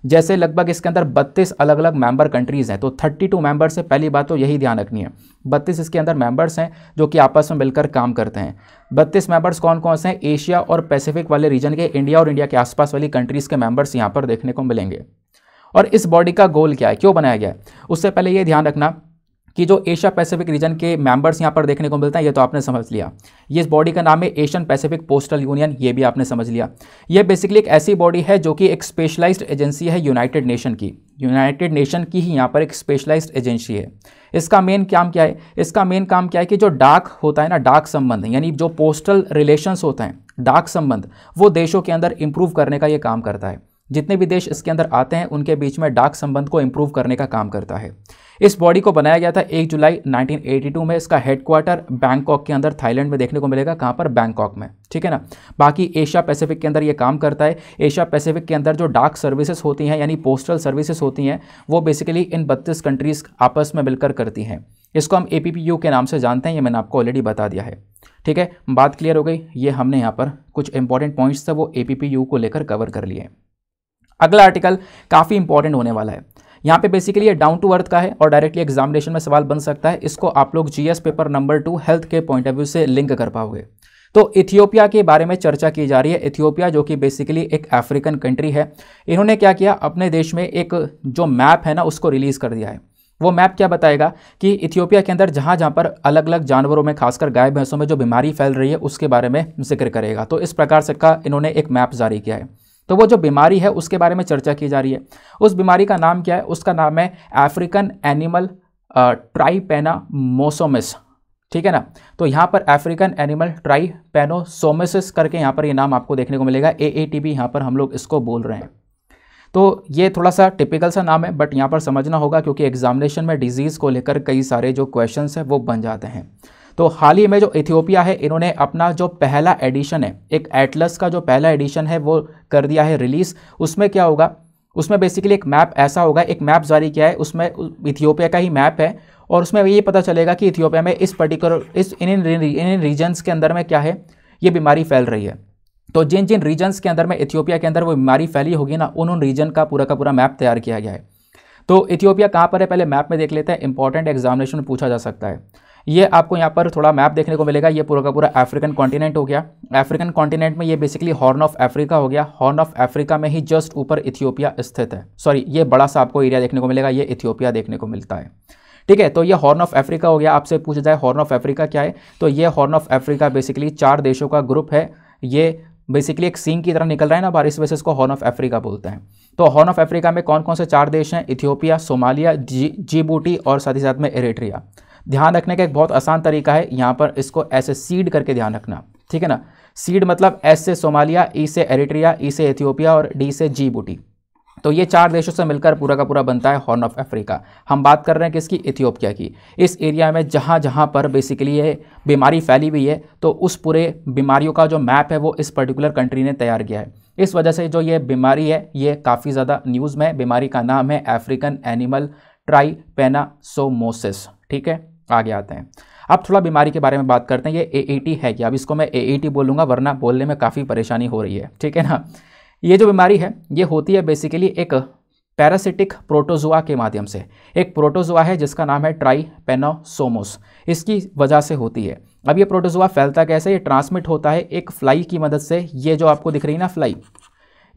जैसे लगभग इसके अंदर 32 अलग अलग मेंबर कंट्रीज़ हैं तो 32 मेंबर्स से पहली बात तो यही ध्यान रखनी है। 32 इसके अंदर मेंबर्स हैं जो कि आपस में मिलकर काम करते हैं। 32 मेंबर्स कौन कौन से हैं? एशिया और पैसिफिक वाले रीजन के, इंडिया और इंडिया के आसपास वाली कंट्रीज़ के मेंबर्स यहाँ पर देखने को मिलेंगे। और इस बॉडी का गोल क्या है? क्यों बनाया गया है? उससे पहले ये ध्यान रखना कि जो एशिया पैसिफिक रीजन के मेंबर्स यहाँ पर देखने को मिलते हैं, ये तो आपने समझ लिया। ये इस बॉडी का नाम है एशियन पैसिफिक पोस्टल यूनियन ये भी आपने समझ लिया। ये बेसिकली एक ऐसी बॉडी है जो कि एक स्पेशलाइज्ड एजेंसी है यूनाइटेड नेशन की। यूनाइटेड नेशन की ही यहाँ पर एक स्पेशलाइज्ड एजेंसी है। इसका मेन काम क्या है? इसका मेन काम क्या है कि जो डाक होता है ना डाक संबंध, यानी जो पोस्टल रिलेशंस होते हैं डाक संबंध, वो देशों के अंदर इंप्रूव करने का ये काम करता है। जितने भी देश इसके अंदर आते हैं, उनके बीच में डाक संबंध को इम्प्रूव करने का काम करता है। इस बॉडी को बनाया गया था एक जुलाई 1982 में। इसका हेडक्वार्टर बैंकॉक के अंदर थाईलैंड में देखने को मिलेगा, कहाँ पर? बैंकॉक में, ठीक है ना? बाकी एशिया पैसिफिक के अंदर ये काम करता है। एशिया पैसिफिक के अंदर जो डाक सर्विसेज़ होती हैं, यानी पोस्टल सर्विसेज़ होती हैं, वो बेसिकली इन बत्तीस कंट्रीज़ आपस में मिलकर करती हैं। इसको हम एपीपीयू के नाम से जानते हैं, ये मैंने आपको ऑलरेडी बता दिया है, ठीक है? बात क्लियर हो गई? ये हमने यहाँ पर कुछ इंपॉर्टेंट पॉइंट्स थे, वो एपीपीयू को लेकर कवर कर लिए अगला आर्टिकल काफ़ी इंपॉर्टेंट होने वाला है। यहाँ पे बेसिकली ये डाउन टू अर्थ का है और डायरेक्टली एग्जामिनेशन में सवाल बन सकता है। इसको आप लोग GS paper number two health के पॉइंट ऑफ़ व्यू से लिंक कर पाओगे। तो इथियोपिया के बारे में चर्चा की जा रही है। इथियोपिया जो कि बेसिकली एक अफ्रीकन कंट्री है। इन्होंने क्या किया? अपने देश में एक जो मैप है ना, उसको रिलीज़ कर दिया है। वो मैप क्या बताएगा कि इथियोपिया के अंदर जहाँ जहाँ पर अलग अलग जानवरों में, खासकर गाय भैंसों में जो बीमारी फैल रही है, उसके बारे में ज़िक्र करेगा। तो इस प्रकार से का इन्होंने एक मैप जारी किया है। तो वो जो बीमारी है उसके बारे में चर्चा की जा रही है। उस बीमारी का नाम क्या है? उसका नाम है अफ्रीकन एनिमल ट्राईपेना मोसोमिस ठीक है ना? तो यहाँ पर अफ्रीकन एनिमल ट्राईपेनोसोमिसिस करके यहाँ पर ये नाम आपको देखने को मिलेगा। ए ए टी बी यहाँ पर हम लोग इसको बोल रहे हैं। तो ये थोड़ा सा टिपिकल सा नाम है बट यहाँ पर समझना होगा क्योंकि एग्जामिनेशन में डिज़ीज़ को लेकर कई सारे जो क्वेश्चंस हैं वो बन जाते हैं। तो हाल ही में जो इथियोपिया है, इन्होंने अपना जो पहला एडिशन है, एक एटलस का जो पहला एडिशन है, वो कर दिया है रिलीज़ उसमें क्या होगा? उसमें बेसिकली एक मैप ऐसा होगा, एक मैप जारी किया है, उसमें इथियोपिया का ही मैप है और उसमें ये पता चलेगा कि इथियोपिया में इस पर्टिकुलर इस, इन इन इन रीजन्स के अंदर में क्या है, ये बीमारी फैल रही है। तो जिन जिन रीजन्स के अंदर में, इथियोपिया के अंदर वो बीमारी फैली होगी ना, उन उन रीजन का पूरा का पूरा मैप तैयार किया गया है। तो इथियोपिया कहाँ पर है? पहले मैप में देख लेते हैं इंपॉर्टेंट एग्जामिनेशन पूछा जा सकता है। ये आपको यहाँ पर थोड़ा मैप देखने को मिलेगा। ये पूरा का पूरा अफ्रीकन कॉन्टिनेंट हो गया। अफ्रीकन कॉन्टिनेंट में ये बेसिकली हॉर्न ऑफ़ अफ्रीका हो गया। हॉर्न ऑफ़ अफ्रीका में ही जस्ट ऊपर इथियोपिया स्थित है। सॉरी ये बड़ा सा आपको एरिया देखने को मिलेगा। ये इथियोपिया देखने को मिलता है। ठीक है तो ये हॉर्न ऑफ़ अफ्रीका हो गया। आपसे पूछा जाए हॉर्न ऑफ़ अफ्रीका क्या है तो ये हॉर्न ऑफ़ अफ्रीका बेसिकली चार देशों का ग्रुप है। ये बेसिकली एक सींग की तरह निकल रहा है ना बारिश वजह से, इसको हॉर्न ऑफ़ अफ्रीका बोलते हैं। तो हॉर्न ऑफ़ अफ्रीका में कौन कौन से चार देश हैं? इथियोपिया सोमालिया जी जीबूटी और साथ ही साथ में एरेट्रिया ध्यान रखने का एक बहुत आसान तरीका है, यहाँ पर इसको ऐसे सीड करके ध्यान रखना, ठीक है ना? सीड मतलब एस से सोमालिया ई से एरिट्रिया ई से एथियोपिया और डी से जी बूटी तो ये चार देशों से मिलकर पूरा का पूरा बनता है हॉर्न ऑफ़ अफ्रीका हम बात कर रहे हैं किसकी? इथियोपिया की। इस एरिया में जहाँ जहाँ पर बेसिकली ये बीमारी फैली हुई है तो उस पूरे बीमारियों का जो मैप है, वो इस पर्टिकुलर कंट्री ने तैयार किया है। इस वजह से जो ये बीमारी है, ये काफ़ी ज़्यादा न्यूज़ में, बीमारी का नाम है अफ्रीकन एनिमल ट्राईपेनासोमोसिस ठीक है? आगे आते हैं। अब थोड़ा बीमारी के बारे में बात करते हैं। ये ए है क्या? अब इसको मैं ए बोलूँगा, वरना बोलने में काफ़ी परेशानी हो रही है। ठीक है ना? ये जो बीमारी है, ये होती है बेसिकली एक पैरासिटिक प्रोटोजुआ के माध्यम से। एक प्रोटोजुआ है, जिसका नाम है ट्राई पेनोसोमोस इसकी वजह से होती है। अब ये प्रोटोजुआ फैलता कैसे? ये ट्रांसमिट होता है एक फ्लाई की मदद से। ये जो आपको दिख रही है ना फ्लाई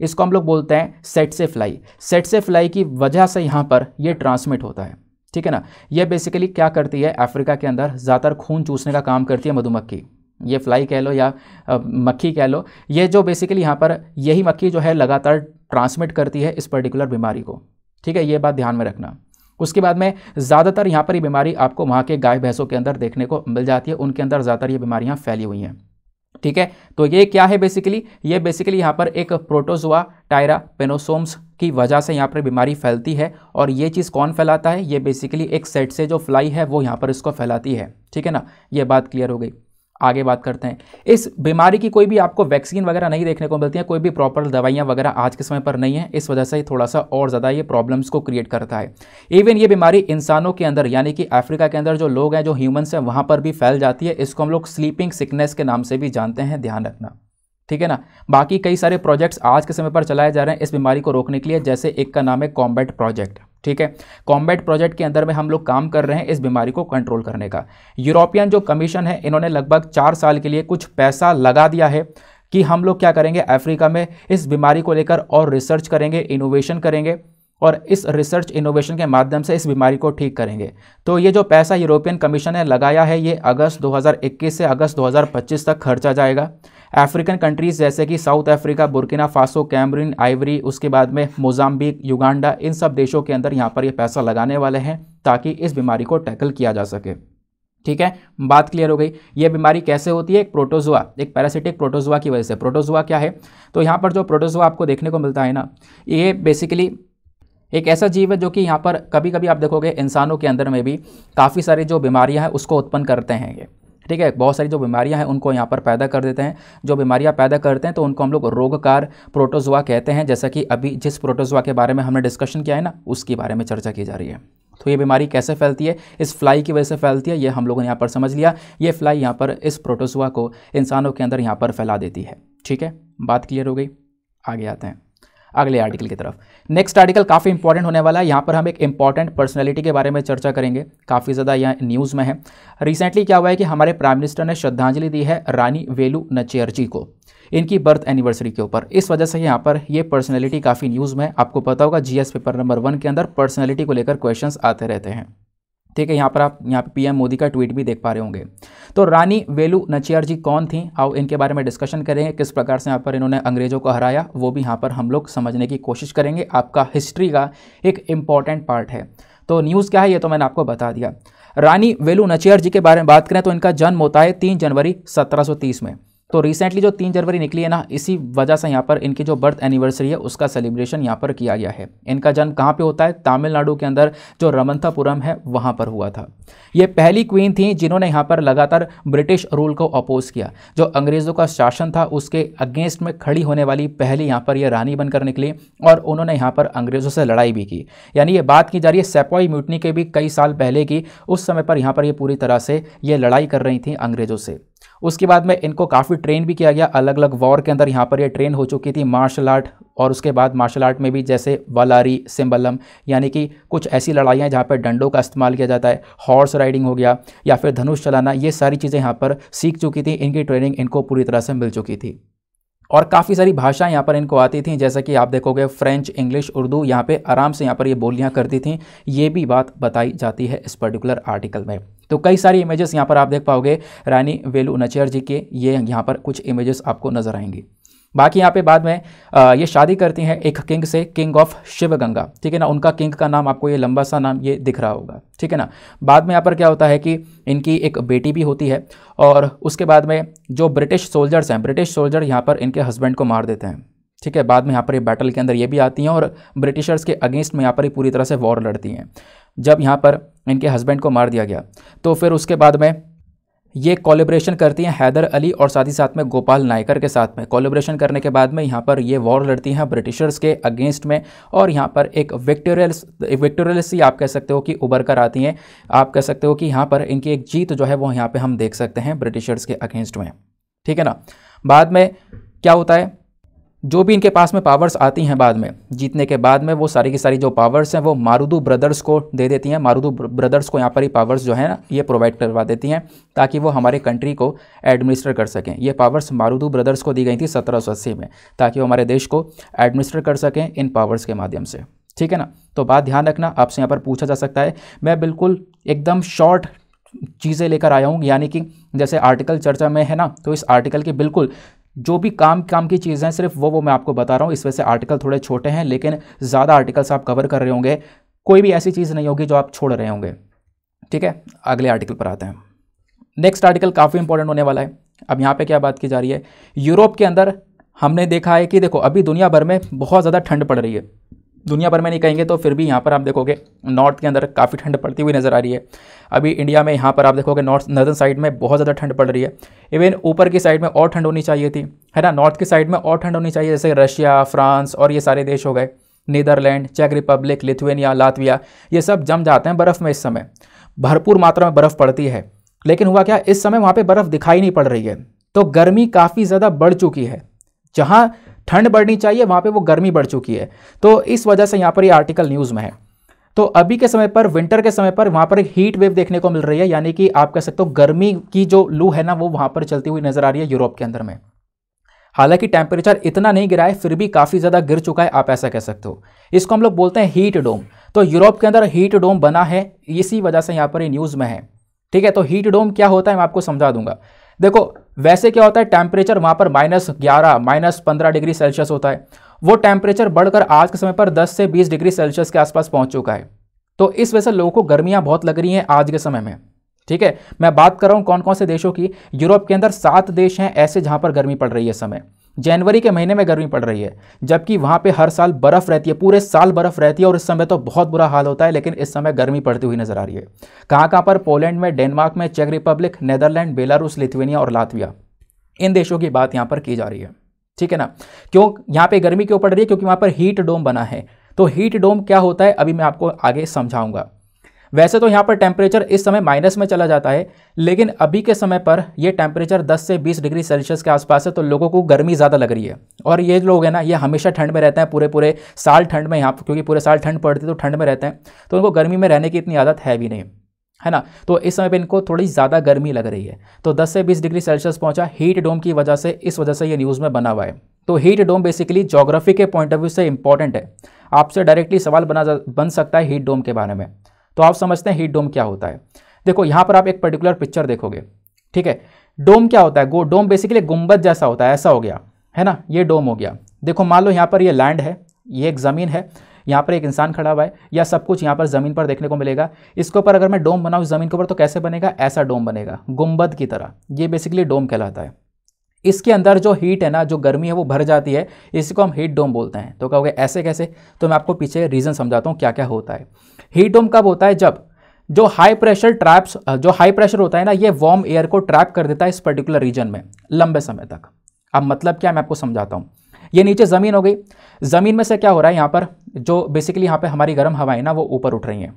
इसको हम लोग बोलते हैं सेट से फ्लाई सेट से फ्लाई की वजह से यहाँ पर ये ट्रांसमिट होता है। ठीक है ना? ये बेसिकली क्या करती है? अफ्रीका के अंदर ज़्यादातर खून चूसने का काम करती है मधुमक्खी। ये फ्लाई कह लो या मक्खी कह लो। ये जो बेसिकली यहाँ पर यही मक्खी जो है लगातार ट्रांसमिट करती है इस पर्टिकुलर बीमारी को। ठीक है? ये बात ध्यान में रखना। उसके बाद में ज़्यादातर यहाँ पर ये बीमारी आपको वहाँ के गाय भैंसों के अंदर देखने को मिल जाती है। उनके अंदर ज़्यादातर ये बीमारियाँ फैली हुई हैं। ठीक है? तो ये क्या है बेसिकली ये बेसिकली यहाँ पर एक प्रोटोजोआ टायरा पेनोसोम्स की वजह से यहाँ पर बीमारी फैलती है और ये चीज़ कौन फैलाता है? ये बेसिकली एक सेट से जो फ्लाई है, वो यहाँ पर इसको फैलाती है। ठीक है ना? ये बात क्लियर हो गई। आगे बात करते हैं। इस बीमारी की कोई भी आपको वैक्सीन वगैरह नहीं देखने को मिलती है, कोई भी प्रॉपर दवाइयाँ वगैरह आज के समय पर नहीं है, इस वजह से ही थोड़ा सा और ज़्यादा ये प्रॉब्लम्स को क्रिएट करता है। इवन ये बीमारी इंसानों के अंदर, यानी कि अफ्रीका के अंदर जो लोग हैं, जो ह्यूमन्स हैं, वहाँ पर भी फैल जाती है, इसको हम लोग स्लीपिंग सिकनेस के नाम से भी जानते हैं, ध्यान रखना। ठीक है ना? बाकी कई सारे प्रोजेक्ट्स आज के समय पर चलाए जा रहे हैं इस बीमारी को रोकने के लिए, जैसे एक का नाम है कॉम्बैट प्रोजेक्ट ठीक है? कॉम्बैट प्रोजेक्ट के अंदर में हम लोग काम कर रहे हैं इस बीमारी को कंट्रोल करने का। यूरोपियन जो कमीशन है, इन्होंने लगभग चार साल के लिए कुछ पैसा लगा दिया है कि हम लोग क्या करेंगे? अफ्रीका में इस बीमारी को लेकर और रिसर्च करेंगे इनोवेशन करेंगे और इस रिसर्च इनोवेशन के माध्यम से इस बीमारी को ठीक करेंगे। तो ये जो पैसा यूरोपियन कमीशन ने लगाया है, ये अगस्त 2021 से अगस्त 2025 तक खर्चा जाएगा। अफ्रीकन कंट्रीज़ जैसे कि South Africa Burkina Faso Cameroon Ivory उसके बाद में मोजाम्बिक युगांडा इन सब देशों के अंदर यहाँ पर ये पैसा लगाने वाले हैं ताकि इस बीमारी को टैकल किया जा सके। ठीक है? बात क्लियर हो गई। ये बीमारी कैसे होती है? एक प्रोटोजुआ एक पैरासिटिक प्रोटोजुआ की वजह से। प्रोटोजुआ क्या है? तो यहाँ पर जो प्रोटोजुआ आपको देखने को मिलता है ना, ये बेसिकली एक ऐसा जीव है जो कि यहाँ पर कभी कभी आप देखोगे इंसानों के अंदर में भी काफ़ी सारी जो बीमारियाँ हैं उसको उत्पन्न करते हैं ये। ठीक है? बहुत सारी जो बीमारियाँ हैं, उनको यहाँ पर पैदा कर देते हैं। जो बीमारियाँ पैदा करते हैं तो उनको हम लोग रोगकार प्रोटोजोआ कहते हैं। जैसा कि अभी जिस प्रोटोजोआ के बारे में हमने डिस्कशन किया है ना, उसके बारे में चर्चा की जा रही है। तो ये बीमारी कैसे फैलती है? इस फ्लाई की वजह से फैलती है, ये हम लोगों ने यहाँ पर समझ लिया। ये फ्लाई यहाँ पर इस प्रोटोजोआ को इंसानों के अंदर यहाँ पर फैला देती है। ठीक है? बात क्लियर हो गई? आगे आते हैं। अगले आर्टिकल की तरफ़। नेक्स्ट आर्टिकल काफ़ी इंपॉर्टेंट होने वाला है। यहाँ पर हम एक इंपॉर्टेंट पर्सनैलिटी के बारे में चर्चा करेंगे। काफ़ी ज़्यादा यहाँ न्यूज़ में है। रिसेंटली क्या हुआ है कि हमारे प्राइम मिनिस्टर ने श्रद्धांजलि दी है रानी वेलू नचेरजी को, इनकी बर्थ एनिवर्सरी के ऊपर। इस वजह से यहाँ पर ये पर्सनैलिटी काफ़ी न्यूज़ में आपको पता होगा जीएस पेपर नंबर वन के अंदर पर्सनैलिटी को लेकर क्वेश्चंस आते रहते हैं। ठीक है, यहाँ पर आप, यहाँ पे पीएम मोदी का ट्वीट भी देख पा रहे होंगे। तो रानी वेलू नचियार जी कौन थी? आओ इनके बारे में डिस्कशन करेंगे किस प्रकार से यहाँ पर इन्होंने अंग्रेज़ों को हराया, वो भी यहाँ पर हम लोग समझने की कोशिश करेंगे। आपका हिस्ट्री का एक इंपॉर्टेंट पार्ट है। तो न्यूज़ क्या है, ये तो मैंने आपको बता दिया। रानी वेलू नचियार जी के बारे में बात करें तो इनका जन्म होता है तीन जनवरी सत्रह सौ तीस में। तो रिसेंटली जो तीन जनवरी निकली है ना, इसी वजह से यहाँ पर इनकी जो बर्थ एनिवर्सरी है, उसका सेलिब्रेशन यहाँ पर किया गया है। इनका जन्म कहाँ पे होता है? तमिलनाडु के अंदर, जो रमंथापुरम है, वहाँ पर हुआ था। ये पहली क्वीन थी जिन्होंने यहाँ पर लगातार ब्रिटिश रूल को अपोज किया। जो अंग्रेज़ों का शासन था, उसके अगेंस्ट में खड़ी होने वाली पहली यहाँ पर ये रानी बनकर निकली और उन्होंने यहाँ पर अंग्रेज़ों से लड़ाई भी की। यानी ये बात की जा रही है सेपॉई म्यूटनी के भी कई साल पहले की, उस समय पर यहाँ पर ये पूरी तरह से ये लड़ाई कर रही थी अंग्रेज़ों से। उसके बाद में इनको काफ़ी ट्रेन भी किया गया। अलग अलग वॉर के अंदर यहाँ पर ये ट्रेन हो चुकी थी मार्शल आर्ट और उसके बाद मार्शल आर्ट में भी जैसे वलारी सिम्बलम यानी कि कुछ ऐसी लड़ाइयाँ जहाँ पर डंडों का इस्तेमाल किया जाता है। हॉर्स राइडिंग हो गया या फिर धनुष चलाना, ये सारी चीज़ें यहाँ पर सीख चुकी थी। इनकी ट्रेनिंग इनको पूरी तरह से मिल चुकी थी। और काफ़ी सारी भाषाएँ यहाँ पर इनको आती थी, जैसा कि आप देखोगे फ्रेंच इंग्लिश उर्दू यहाँ पे आराम से यहाँ पर ये बोलियाँ करती थी। ये भी बात बताई जाती है इस पर्टिकुलर आर्टिकल में। तो कई सारी इमेजेस यहाँ पर आप देख पाओगे। रानी वेलू नचियर जी के ये यहाँ पर कुछ इमेजेस आपको नज़र आएँगी। बाकी यहाँ पे बाद में ये शादी करती हैं एक किंग से, किंग ऑफ़ शिवगंगा। ठीक है ना? उनका किंग का नाम आपको ये लंबा सा नाम ये दिख रहा होगा। ठीक है ना? बाद में यहाँ पर क्या होता है कि इनकी एक बेटी भी होती है और उसके बाद में जो ब्रिटिश सोल्जर्स हैं, ब्रिटिश सोल्जर यहाँ पर इनके हस्बैंड को मार देते हैं। ठीक है? बाद में यहाँ पर ये बैटल के अंदर ये भी आती हैं और ब्रिटिशर्स के अगेंस्ट में यहाँ पर ही पूरी तरह से वॉर लड़ती हैं। जब यहाँ पर इनके हस्बैंड को मार दिया गया। तो फिर उसके बाद में ये कोलेब्रेशन करती हैं हैदर अली और साथ ही साथ में गोपाल नायकर के साथ में। कोलेब्रेशन करने के बाद में यहाँ पर ये वॉर लड़ती हैं ब्रिटिशर्स के अगेंस्ट में और यहाँ पर एक विक्टोरियल विक्टोरियल्स ही आप कह सकते हो कि उभर कर आती हैं। आप कह सकते हो कि यहाँ पर इनकी एक जीत जो है वो यहाँ पर हम देख सकते हैं ब्रिटिशर्स के अगेंस्ट में। ठीक है ना? बाद में क्या होता है? जो भी इनके पास में पावर्स आती हैं बाद में, जीतने के बाद में वो सारी की सारी जो पावर्स हैं, वो मारुदू ब्रदर्स को दे देती हैं। मारुदू ब्रदर्स को यहाँ पर ही पावर्स जो है ना, ये प्रोवाइड करवा देती हैं, ताकि वो हमारे कंट्री को एडमिनिस्टर कर सकें। ये पावर्स मारुदू ब्रदर्स को दी गई थी सत्रह सौ अस्सी में, ताकि वो हमारे देश को एडमिनिस्टर कर सकें इन पावर्स के माध्यम से। ठीक है ना? तो बात ध्यान रखना, आपसे यहाँ पर पूछा जा सकता है। मैं बिल्कुल एकदम शॉर्ट चीज़ें लेकर आया हूँ, यानी कि जैसे आर्टिकल चर्चा में है ना तो इस आर्टिकल के बिल्कुल जो भी काम काम की चीज़ें हैं, सिर्फ़ वो वो मैं आपको बता रहा हूँ। इस वजह से आर्टिकल थोड़े छोटे हैं, लेकिन ज़्यादा आर्टिकल्स आप कवर कर रहे होंगे। कोई भी ऐसी चीज़ नहीं होगी जो आप छोड़ रहे होंगे। ठीक है? अगले आर्टिकल पर आते हैं। नेक्स्ट आर्टिकल काफ़ी इंपॉर्टेंट होने वाला है। अब यहाँ पर क्या बात की जा रही है? यूरोप के अंदर हमने देखा है कि देखो, अभी दुनिया भर में बहुत ज़्यादा ठंड पड़ रही है। दुनिया भर में नहीं कहेंगे तो फिर भी यहाँ पर आप देखोगे नॉर्थ के अंदर काफ़ी ठंड पड़ती हुई नज़र आ रही है। अभी इंडिया में यहाँ पर आप देखोगे नॉर्थ नर्दर्न साइड में बहुत ज़्यादा ठंड पड़ रही है। इवन ऊपर की साइड में और ठंड होनी चाहिए थी, है ना? नॉर्थ की साइड में और ठंड होनी चाहिए, जैसे रशिया फ्रांस और ये सारे देश हो गए नीदरलैंड चेक रिपब्लिक लिथुएनिया लातविया ये सब जम जाते हैं बर्फ़ में इस समय। भरपूर मात्रा में बर्फ़ पड़ती है। लेकिन हुआ क्या? इस समय वहाँ पर बर्फ़ दिखाई नहीं पड़ रही है। तो गर्मी काफ़ी ज़्यादा बढ़ चुकी है। जहाँ ठंड बढ़नी चाहिए, वहाँ पे वो गर्मी बढ़ चुकी है। तो इस वजह से यहाँ पर ये आर्टिकल न्यूज़ में है। तो अभी के समय पर विंटर के समय पर वहाँ पर एक हीट वेव देखने को मिल रही है, यानी कि आप कह सकते हो गर्मी की जो लू है ना, वो वहाँ पर चलती हुई नज़र आ रही है यूरोप के अंदर में। हालाँकि टेम्परेचर इतना नहीं गिरा है, फिर भी काफ़ी ज़्यादा गिर चुका है, आप ऐसा कह सकते हो। इसको हम लोग बोलते हैं हीट डोम तो यूरोप के अंदर हीट डोम बना है, इसी वजह से यहाँ पर ये न्यूज़ में है। ठीक है तो हीट डोम क्या होता है, मैं आपको समझा दूँगा। देखो, वैसे क्या होता है टेम्परेचर वहाँ पर माइनस ग्यारह माइनस पंद्रह डिग्री सेल्सियस होता है। वो टेम्परेचर बढ़कर आज के समय पर 10 से 20 डिग्री सेल्सियस के आसपास पहुँच चुका है। तो इस वजह से लोगों को गर्मियाँ बहुत लग रही हैं आज के समय में। ठीक है, मैं बात कर रहा हूँ कौन कौन से देशों की। यूरोप के अंदर सात देश हैं ऐसे जहाँ पर गर्मी पड़ रही है समय। जनवरी के महीने में गर्मी पड़ रही है, जबकि वहाँ पे हर साल बर्फ़ रहती है, पूरे साल बर्फ़ रहती है और इस समय तो बहुत बुरा हाल होता है, लेकिन इस समय गर्मी पड़ती हुई नज़र आ रही है। कहाँ कहाँ पर? पोलैंड में, डेनमार्क में, चेक रिपब्लिक, नेदरलैंड, बेलारूस लिथुवेनिया और लातविया। इन देशों की बात यहाँ पर की जा रही है। ठीक है ना? क्यों? यहाँ पे गर्मी क्यों पड़ रही है? क्योंकि वहाँ पर हीट डोम बना है। तो हीट डोम क्या होता है? अभी मैं आपको आगे समझाऊँगा। वैसे तो यहाँ पर टेम्परेचर इस समय माइनस में चला जाता है, लेकिन अभी के समय पर ये टेम्परेचर 10 से 20 डिग्री सेल्सियस के आसपास है तो लोगों को गर्मी ज़्यादा लग रही है। और ये लोग हैं ना, ये हमेशा ठंड में रहते हैं पूरे पूरे साल ठंड में यहाँ, क्योंकि पूरे साल ठंड पड़ती है तो ठंड में रहते हैं तो उनको गर्मी में रहने की इतनी आदत है भी नहीं, है ना? तो इस समय पर इनको थोड़ी ज़्यादा गर्मी लग रही है। तो 10 से 20 डिग्री सेल्सियस पहुँचा हीट डोम की वजह से, इस वजह से ये न्यूज़ में बना हुआ है। तो हीट डोम बेसिकली जोग्राफी के पॉइंट ऑफ़ व्यू से इंपॉर्टेंट है। आपसे डायरेक्टली सवाल बना बन सकता है हीट डोम के बारे में। तो आप समझते हैं हीट डोम क्या होता है। देखो, यहाँ पर आप एक पर्टिकुलर पिक्चर देखोगे, ठीक है? डोम क्या होता है? गो डोम बेसिकली गुंबद जैसा होता है, ऐसा हो गया, है ना? ये डोम हो गया। देखो, मान लो यहाँ पर ये लैंड है, ये एक ज़मीन है, यहाँ पर एक इंसान खड़ा हुआ है, या सब कुछ यहाँ पर ज़मीन पर देखने को मिलेगा। इसके ऊपर अगर मैं डोम बनाऊँ ज़मीन के ऊपर तो कैसे बनेगा? ऐसा डोम बनेगा गुंबद की तरह। ये बेसिकली डोम कहलाता है। इसके अंदर जो हीट है ना, जो गर्मी है, वो भर जाती है। इसको हम हीट डोम बोलते हैं। तो कहोगे, ऐसे कैसे? तो मैं आपको पीछे रीज़न समझाता हूँ क्या क्या होता है। हीट डोम कब होता है? जब जो हाई प्रेशर ट्रैप्स जो हाई प्रेशर होता है ना, ये वार्म एयर को ट्रैप कर देता है इस पर्टिकुलर रीजन में, लंबे समय तक। अब मतलब क्या मैं आपको समझाता हूँ। ये नीचे ज़मीन हो गई। ज़मीन में से क्या हो रहा है, यहाँ पर जो बेसिकली यहाँ पे हमारी गर्म हवाएँ ना, वो ऊपर उठ रही हैं।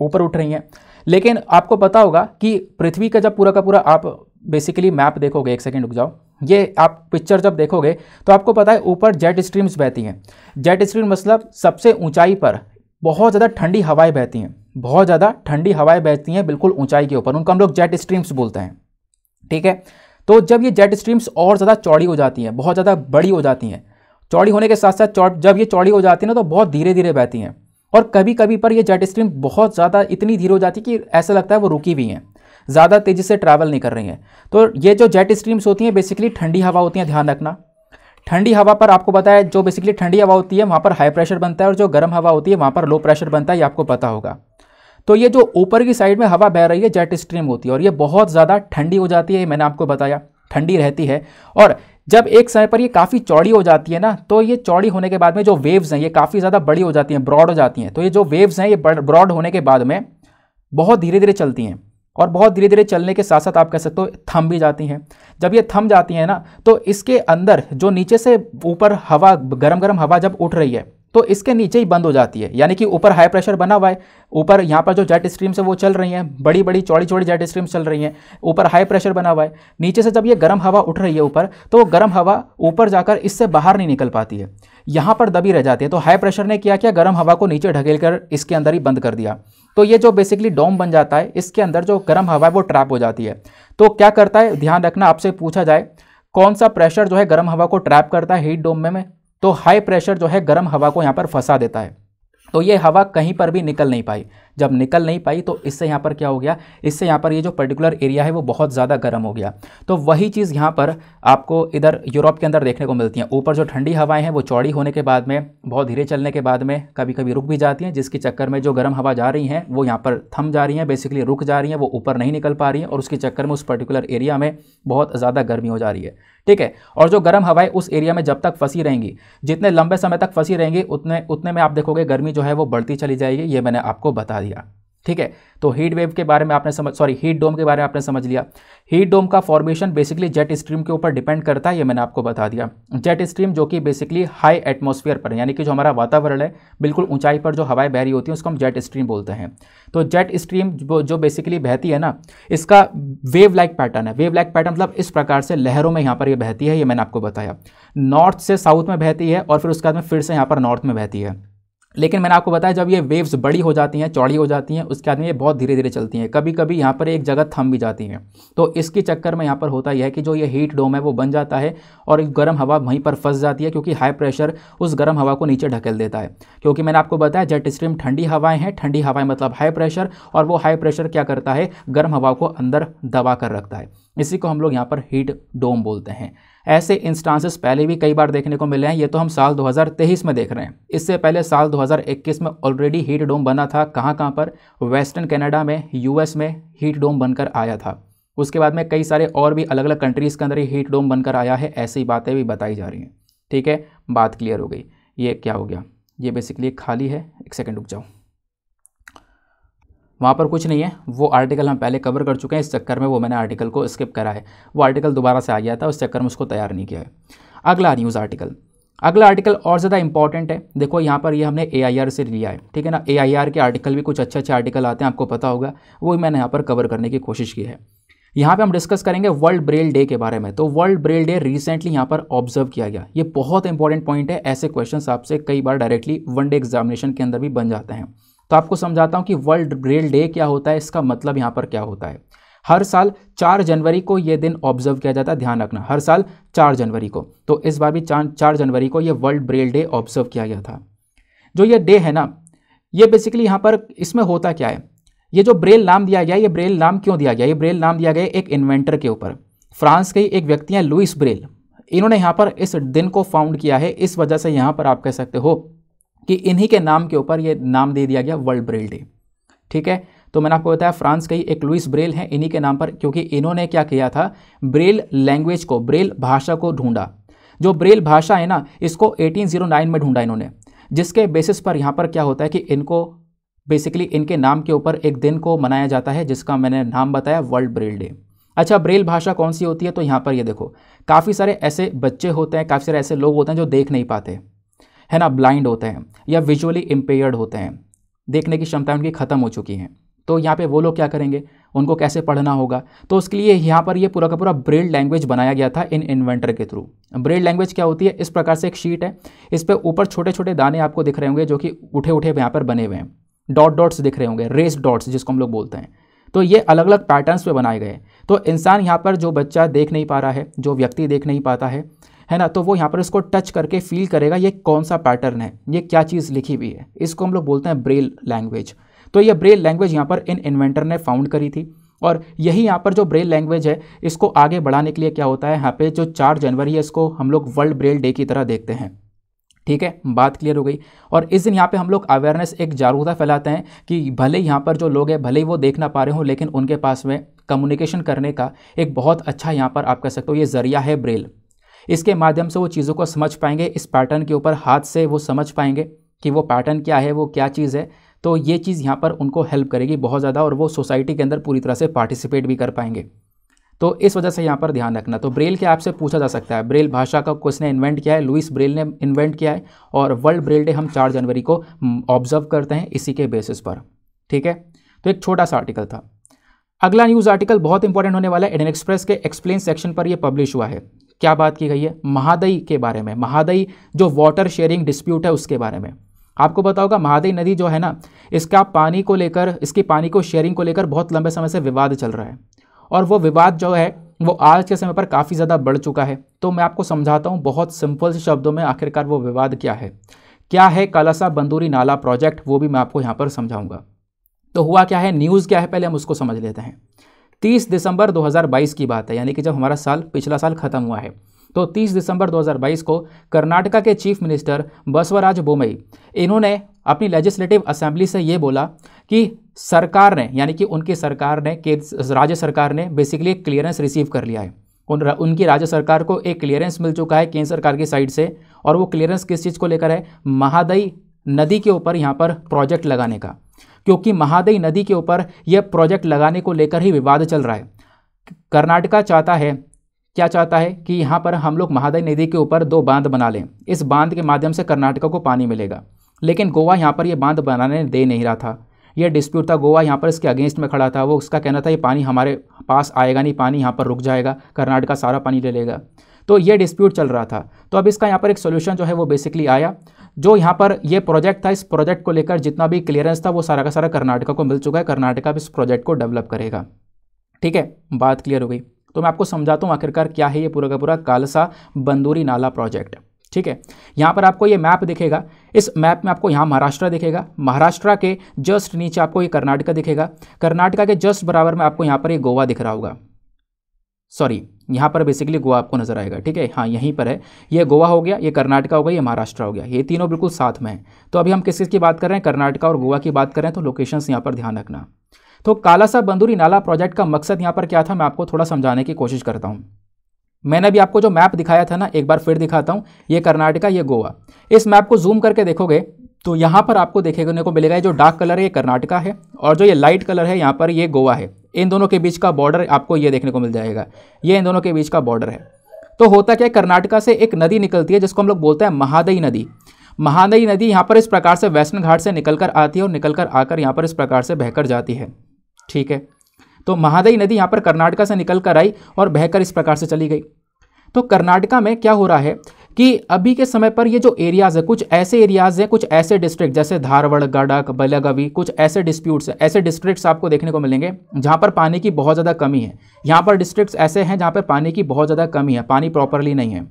ऊपर उठ रही हैं। लेकिन आपको पता होगा कि पृथ्वी का जब पूरा का पूरा आप बेसिकली मैप देखोगे, एक सेकेंड रुक जाओ, ये आप पिक्चर जब देखोगे तो आपको पता है ऊपर जेट स्ट्रीम्स बहती हैं। जेट स्ट्रीम मतलब सबसे ऊंचाई पर बहुत ज़्यादा ठंडी हवाएँ बहती हैं। बहुत ज़्यादा ठंडी हवाएँ बहती हैं बिल्कुल ऊंचाई के ऊपर, उनको हम लोग जेट स्ट्रीम्स बोलते हैं। ठीक है? तो जब ये जेट स्ट्रीम्स और ज़्यादा चौड़ी हो जाती हैं, बहुत ज़्यादा बड़ी हो जाती हैं, चौड़ी होने के साथ साथ जब ये चौड़ी हो जाती है ना तो बहुत धीरे धीरे बहती हैं। और कभी कभी पर ये जेट स्ट्रीम बहुत ज़्यादा इतनी धीरे हो जाती है कि ऐसा लगता है वो रुकी हुई हैं। ज़्यादा तेज़ी से ट्रैवल नहीं कर रही हैं। तो ये जो जेट स्ट्रीम्स होती हैं बेसिकली ठंडी हवा होती हैं, ध्यान रखना। ठंडी हवा पर आपको पता है, जो बेसिकली ठंडी हवा होती है, वहाँ पर हाई प्रेशर बनता है और जो गर्म हवा होती है, वहाँ पर लो प्रेशर बनता है, ये आपको पता होगा। तो ये जो ऊपर की साइड में हवा बह रही है, जेट स्ट्रीम होती है और ये बहुत ज़्यादा ठंडी हो जाती है मैंने आपको बताया। ठंडी रहती है और जब एक समय पर ये काफ़ी चौड़ी हो जाती है ना तो ये चौड़ी होने के बाद में जो वेव्स हैं, ये काफ़ी ज़्यादा बड़ी हो जाती हैं ब्रॉड हो जाती हैं। तो ये जो वेव्स हैं, ये ब्रॉड होने के बाद में बहुत धीरे धीरे चलती हैं और बहुत धीरे धीरे चलने के साथ साथ आप कह सकते हो थम भी जाती हैं। जब ये थम जाती हैं ना तो इसके अंदर जो नीचे से ऊपर हवा गर्म गर्म हवा जब उठ रही है तो इसके नीचे ही बंद हो जाती है। यानी कि ऊपर हाई प्रेशर बना हुआ है। ऊपर यहाँ पर जो जेट स्ट्रीम से वो चल रही हैं बड़ी बड़ी चौड़ी चौड़ी जेट स्ट्रीम चल रही हैं, ऊपर हाई प्रेशर बना हुआ है। नीचे से जब ये गर्म हवा उठ रही है ऊपर तो वो गर्म हवा ऊपर जाकर इससे बाहर नहीं निकल पाती है। यहाँ पर दबी रह जाती है। तो हाई प्रेशर ने क्या किया? गर्म हवा को नीचे ढकेल कर इसके अंदर ही बंद कर दिया। तो ये जो बेसिकली डोम बन जाता है, इसके अंदर जो गर्म हवा है, वो ट्रैप हो जाती है। तो क्या करता है? ध्यान रखना, आपसे पूछा जाए, कौन सा प्रेशर जो है गर्म हवा को ट्रैप करता है हीट डोम में? तो हाई प्रेशर जो है गर्म हवा को यहाँ पर फंसा देता है। तो ये हवा कहीं पर भी निकल नहीं पाई। जब निकल नहीं पाई तो इससे यहाँ पर क्या हो गया? इससे यहाँ पर ये जो पर्टिकुलर एरिया है, वो बहुत ज़्यादा गर्म हो गया। तो वही चीज़ यहाँ पर आपको इधर यूरोप के अंदर देखने को मिलती हैं। ऊपर जो ठंडी हवाएँ हैं, वो चौड़ी होने के बाद में, बहुत धीरे चलने के बाद में कभी कभी रुक भी जाती हैं, जिसके चक्कर में जो गर्म हवा जा रही हैं, वो यहाँ पर थम जा रही हैं बेसिकली रुक जा रही हैं, वो ऊपर नहीं निकल पा रही हैं, और उसके चक्कर में उस पर्टिकुलर एरिया में बहुत ज़्यादा गर्मी हो जा रही है। ठीक है? और जो गर्म हवाएँ उस एरिया में जब तक फंसी रहेंगी, जितने लंबे समय तक फंसी रहेंगी, उतने उतने में आप देखोगे गर्मी जो है, वो बढ़ती चली जाएगी, ये मैंने आपको बता दिया। ठीक है? तो हीट वेव के बारे में आपने समझ सॉरी हीट डोम के बारे में आपने समझ लिया। हीट डोम का फॉर्मेशन बेसिकली जेट स्ट्रीम के ऊपर डिपेंड करता है, ये मैंने आपको बता दिया। जेट स्ट्रीम जो कि बेसिकली हाई एटमॉस्फेयर पर यानी कि जो हमारा वातावरण है, बिल्कुल ऊंचाई पर जो हवाएँ बह रही होती हैं, उसको हम जेट स्ट्रीम बोलते हैं। तो जेट स्ट्रीम जो बेसिकली बहती है ना, इसका वेव लाइक पैटर्न है। वेव लाइक पैटर्न मतलब इस प्रकार से लहरों में यहाँ पर ये बहती है, ये मैंने आपको बताया। नॉर्थ से साउथ में बहती है और फिर उसके बाद में फिर से यहाँ पर नॉर्थ में बहती है। लेकिन मैंने आपको बताया, जब ये वेव्स बड़ी हो जाती हैं, चौड़ी हो जाती हैं, उसके बाद में ये बहुत धीरे धीरे चलती हैं। कभी कभी यहाँ पर एक जगह थम भी जाती हैं। तो इसके चक्कर में यहाँ पर होता यह है कि जो ये हीट डोम है, वो बन जाता है और गर्म हवा वहीं पर फंस जाती है क्योंकि हाई प्रेशर उस गर्म हवा को नीचे ढकेल देता है। क्योंकि मैंने आपको बताया जेट स्ट्रीम ठंडी हवाएँ हैं, ठंडी हवाएँ मतलब हाई प्रेशर और वो हाई प्रेशर क्या करता है? गर्म हवा को अंदर दबा कर रखता है। इसी को हम लोग यहाँ पर हीट डोम बोलते हैं। ऐसे इंस्टांसेस पहले भी कई बार देखने को मिले हैं, ये तो हम साल 2023 में देख रहे हैं। इससे पहले साल 2021 में ऑलरेडी हीट डोम बना था, कहाँ कहाँ पर? वेस्टर्न कनाडा में यूएस में हीट डोम बनकर आया था। उसके बाद में कई सारे और भी अलग अलग कंट्रीज़ के अंदर ये हीट डोम बनकर आया है, ऐसी बातें भी बताई जा रही हैं। ठीक है, बात क्लियर हो गई। ये क्या हो गया? ये बेसिकली खाली है। एक सेकेंड रुक जाओ। वहाँ पर कुछ नहीं है। वो आर्टिकल हम पहले कवर कर चुके हैं। इस चक्कर में वो मैंने आर्टिकल को स्किप करा है। वो आर्टिकल दोबारा से आ गया था। उस चक्कर में उसको तैयार नहीं किया है। अगला न्यूज़ आर्टिकल अगला आर्टिकल और ज़्यादा इंपॉर्टेंट है। देखो, यहाँ पर ये यह हमने एआईआर से लिया है। ठीक है ना? AIR के आर्टिकल भी कुछ अच्छे अच्छे आर्टिकल आते हैं। आपको पता होगा। वो मैंने यहाँ पर कवर करने की कोशिश की है। यहाँ पे हम डिस्कस करेंगे वर्ल्ड ब्रेल डे के बारे में। तो वर्ल्ड ब्रेल डे रिसेंटली यहाँ पर ऑब्ज़र्व किया गया। ये बहुत इंपॉर्टेंट पॉइंट है। ऐसे क्वेश्चन आपसे कई बार डायरेक्टली वन डे एग्जामिनेशन के अंदर भी बन जाते हैं। तो आपको समझाता हूँ कि वर्ल्ड ब्रेल डे क्या होता है, इसका मतलब यहाँ पर क्या होता है। हर साल चार जनवरी को ये दिन ऑब्ज़र्व किया जाता है, ध्यान रखना, हर साल चार जनवरी को। तो इस बार भी चार चार जनवरी को ये वर्ल्ड ब्रेल डे ऑब्ज़र्व किया गया था। जो ये डे है ना, ये बेसिकली यहाँ पर इसमें होता क्या है? ये जो ब्रेल नाम दिया गया, ये ब्रेल नाम क्यों दिया गया? ये ब्रेल नाम दिया गया एक इन्वेंटर के ऊपर। फ्रांस के एक व्यक्ति हैं लुइस ब्रेल। इन्होंने यहाँ पर इस दिन को फाउंड किया है, इस वजह से यहाँ पर आप कह सकते हो कि इन्हीं के नाम के ऊपर ये नाम दे दिया गया वर्ल्ड ब्रेल डे। ठीक है? तो मैंने आपको बताया फ्रांस के एक लुइस ब्रेल हैं इन्हीं के नाम पर, क्योंकि इन्होंने क्या किया था? ब्रेल लैंग्वेज को, ब्रेल भाषा को ढूंढा। जो ब्रेल भाषा है ना, इसको 1809 में ढूंढा इन्होंने, जिसके बेसिस पर यहाँ पर क्या होता है कि इनको बेसिकली इनके नाम के ऊपर एक दिन को मनाया जाता है, जिसका मैंने नाम बताया वर्ल्ड ब्रेल डे। अच्छा ब्रेल भाषा कौन सी होती है? तो यहाँ पर ये देखो, काफ़ी सारे ऐसे बच्चे होते हैं, काफ़ी सारे ऐसे लोग होते हैं जो देख नहीं पाते। है ना ब्लाइंड होते हैं या विजुअली इम्पेयर्ड होते हैं। देखने की क्षमता उनकी ख़त्म हो चुकी है। तो यहाँ पे वो लोग क्या करेंगे? उनको कैसे पढ़ना होगा? तो उसके लिए यहाँ पर ये पूरा का पूरा ब्रेड लैंग्वेज बनाया गया था इन इन्वेंटर के थ्रू ब्रेड लैंग्वेज क्या होती है? इस प्रकार से एक शीट है। इस पर ऊपर छोटे छोटे दाने आपको दिख रहे होंगे जो कि उठे उठे यहाँ पर बने हुए हैं। डॉट डॉट्स दिख रहे होंगे रेस डॉट्स जिसको हम लोग बोलते हैं। तो ये अलग अलग पैटर्न्स पे बनाए गए तो इंसान यहाँ पर जो बच्चा देख नहीं पा रहा है, जो व्यक्ति देख नहीं पाता है है ना? तो वो यहाँ पर इसको टच करके फील करेगा, ये कौन सा पैटर्न है? ये क्या चीज़ लिखी हुई है? इसको हम लोग बोलते हैं ब्रेल लैंग्वेज तो ये ब्रेल लैंग्वेज यहाँ पर इन इन्वेंटर ने फाउंड करी थी और यही यहाँ पर जो ब्रेल लैंग्वेज है, इसको आगे बढ़ाने के लिए क्या होता है? यहाँ पे जो चार जनवरी है, इसको हम लोग वर्ल्ड ब्रेल डे की तरह देखते हैं। ठीक है? बात क्लियर हो गई। और इस दिन यहाँ पे हम लोग अवेयरनेस एक जागरूकता फैलाते हैं कि भले यहाँ पर जो लोग हैं, भले ही वो देख ना पा रहे हों, लेकिन उनके पास में कम्युनिकेशन करने का एक बहुत अच्छा यहाँ पर आप कह सकते हो ये ज़रिया है ब्रेल इसके माध्यम से वो चीज़ों को समझ पाएँगे, इस पैटर्न के ऊपर हाथ से वो समझ पाएँगे कि वो पैटर्न क्या है, वो क्या चीज़ है। तो ये चीज़ यहाँ पर उनको हेल्प करेगी बहुत ज़्यादा और वो सोसाइटी के अंदर पूरी तरह से पार्टिसिपेट भी कर पाएँगे। तो इस वजह से यहाँ पर ध्यान रखना। तो ब्रेल के आपसे पूछा जा सकता है। ब्रेल भाषा का किसने इन्वेंट किया है? लुइस ब्रेल ने इन्वेंट किया है और वर्ल्ड ब्रेल डे हम चार जनवरी को ऑब्ज़र्व करते हैं इसी के बेसिस पर। ठीक है? तो एक छोटा सा आर्टिकल था। अगला न्यूज़ आर्टिकल बहुत इंपॉर्टेंट होने वाला है इंडियन एक्सप्रेस के एक्सप्लेन सेक्शन पर यह पब्लिश हुआ है। क्या बात की गई है? महादई के बारे में। महादई जो वाटर शेयरिंग डिस्प्यूट है, उसके बारे में। आपको पता होगा, महादई नदी जो है ना, इसका पानी को लेकर, इसकी पानी को शेयरिंग को लेकर बहुत लंबे समय से विवाद चल रहा है। और वो विवाद जो है, वो आज के समय पर काफ़ी ज़्यादा बढ़ चुका है। तो मैं आपको समझाता हूँ बहुत सिंपल से शब्दों में आखिरकार वो विवाद क्या है। क्या है कलसा बंदूरी नाला प्रोजेक्ट वो भी मैं आपको यहाँ पर समझाऊँगा। तो हुआ क्या है? न्यूज़ क्या है? पहले हम उसको समझ लेते हैं। 30 दिसंबर 2022 की बात है, यानी कि जब हमारा साल, पिछला साल ख़त्म हुआ है। तो 30 दिसंबर 2022 को कर्नाटका के चीफ मिनिस्टर बसवराज बोमई, इन्होंने अपनी लेजिस्लेटिव असेंबली से ये बोला कि सरकार ने, यानी कि उनकी सरकार ने के राज्य सरकार ने बेसिकली एक क्लियरेंस रिसीव कर लिया है। उन उनकी राज्य सरकार को एक क्लियरेंस मिल चुका है केंद्र सरकार की साइड से, और वो क्लियरेंस किस चीज़ को लेकर है? महादई नदी के ऊपर यहाँ पर प्रोजेक्ट लगाने का। क्योंकि महादई नदी के ऊपर यह प्रोजेक्ट लगाने को लेकर ही विवाद चल रहा है। कर्नाटका चाहता है, क्या चाहता है कि यहाँ पर हम लोग महादई नदी के ऊपर दो बाँध बना लें। इस बाँध के माध्यम से कर्नाटका को पानी मिलेगा। लेकिन गोवा यहाँ पर यह बाँध बनाने दे नहीं रहा था। यह डिस्प्यूट था, गोवा यहाँ पर इसके अगेंस्ट में खड़ा था। वो उसका कहना था, ये पानी हमारे पास आएगा नहीं, पानी यहाँ पर रुक जाएगा, कर्नाटका सारा पानी ले लेगा। तो ये डिस्प्यूट चल रहा था। तो अब इसका यहाँ पर एक सोल्यूशन जो है वो बेसिकली आया। जो यहाँ पर ये प्रोजेक्ट था, इस प्रोजेक्ट को लेकर जितना भी क्लियरेंस था, वो सारा का सारा कर्नाटका को मिल चुका है। कर्नाटका इस प्रोजेक्ट को डेवलप करेगा। ठीक है? बात क्लियर हो गई। तो मैं आपको समझाता हूँ आखिरकार क्या है ये पूरा का पूरा कालसा बंदूरी नाला प्रोजेक्ट ठीक है? यहाँ पर आपको ये मैप दिखेगा। इस मैप में आपको यहाँ महाराष्ट्र दिखेगा। महाराष्ट्र के जस्ट नीचे आपको ये कर्नाटका दिखेगा। कर्नाटका के जस्ट बराबर में आपको यहाँ पर ये गोवा दिख रहा होगा। सॉरी यहाँ पर बेसिकली गोवा आपको नज़र आएगा, ठीक है? हाँ यहीं पर है। ये गोवा हो गया, ये कर्नाटका हो गया, ये महाराष्ट्र हो गया। ये तीनों बिल्कुल साथ में है। तो अभी हम किस किस की बात कर रहे हैं? कर्नाटका और गोवा की बात कर रहे हैं तो लोकेशंस यहाँ पर ध्यान रखना। तो काला सा बंदूरी नाला प्रोजेक्ट का मकसद यहाँ पर क्या था? मैं आपको थोड़ा समझाने की कोशिश करता हूँ। मैंने अभी आपको जो मैप दिखाया था ना, एक बार फिर दिखाता हूँ। ये कर्नाटका, ये गोवा। इस मैप को जूम करके देखोगे तो यहाँ पर आपको देखने को मिलेगा जो डार्क कलर है, ये कर्नाटका है और जो ये लाइट कलर है, यहाँ पर ये गोवा है। इन दोनों के बीच का बॉर्डर आपको ये देखने को मिल जाएगा। ये इन दोनों के बीच का बॉर्डर है। तो होता क्या है, कर्नाटका से एक नदी निकलती है, जिसको हम लोग बोलते हैं महादई नदी। महादई नदी यहाँ पर इस प्रकार से वेस्टर्न घाट से निकलकर आती है और निकलकर आकर यहाँ पर इस प्रकार से बहकर जाती है। ठीक है? तो महादई नदी यहाँ पर कर्नाटका से निकल कर आई और बहकर इस प्रकार से चली गई। तो कर्नाटका में क्या हो रहा है कि अभी के समय पर ये जो एरियाज़ है, कुछ ऐसे एरियाज़ हैं, कुछ ऐसे डिस्ट्रिक्ट जैसे धारवाड़ गडक बेलागावी, कुछ ऐसे डिस्प्यूट्स ऐसे डिस्ट्रिक्ट्स आपको देखने को मिलेंगे जहाँ पर पानी की बहुत ज़्यादा कमी है। यहाँ पर डिस्ट्रिक्ट्स ऐसे हैं जहाँ पर पानी की बहुत ज़्यादा कमी है, पानी प्रॉपरली नहीं है।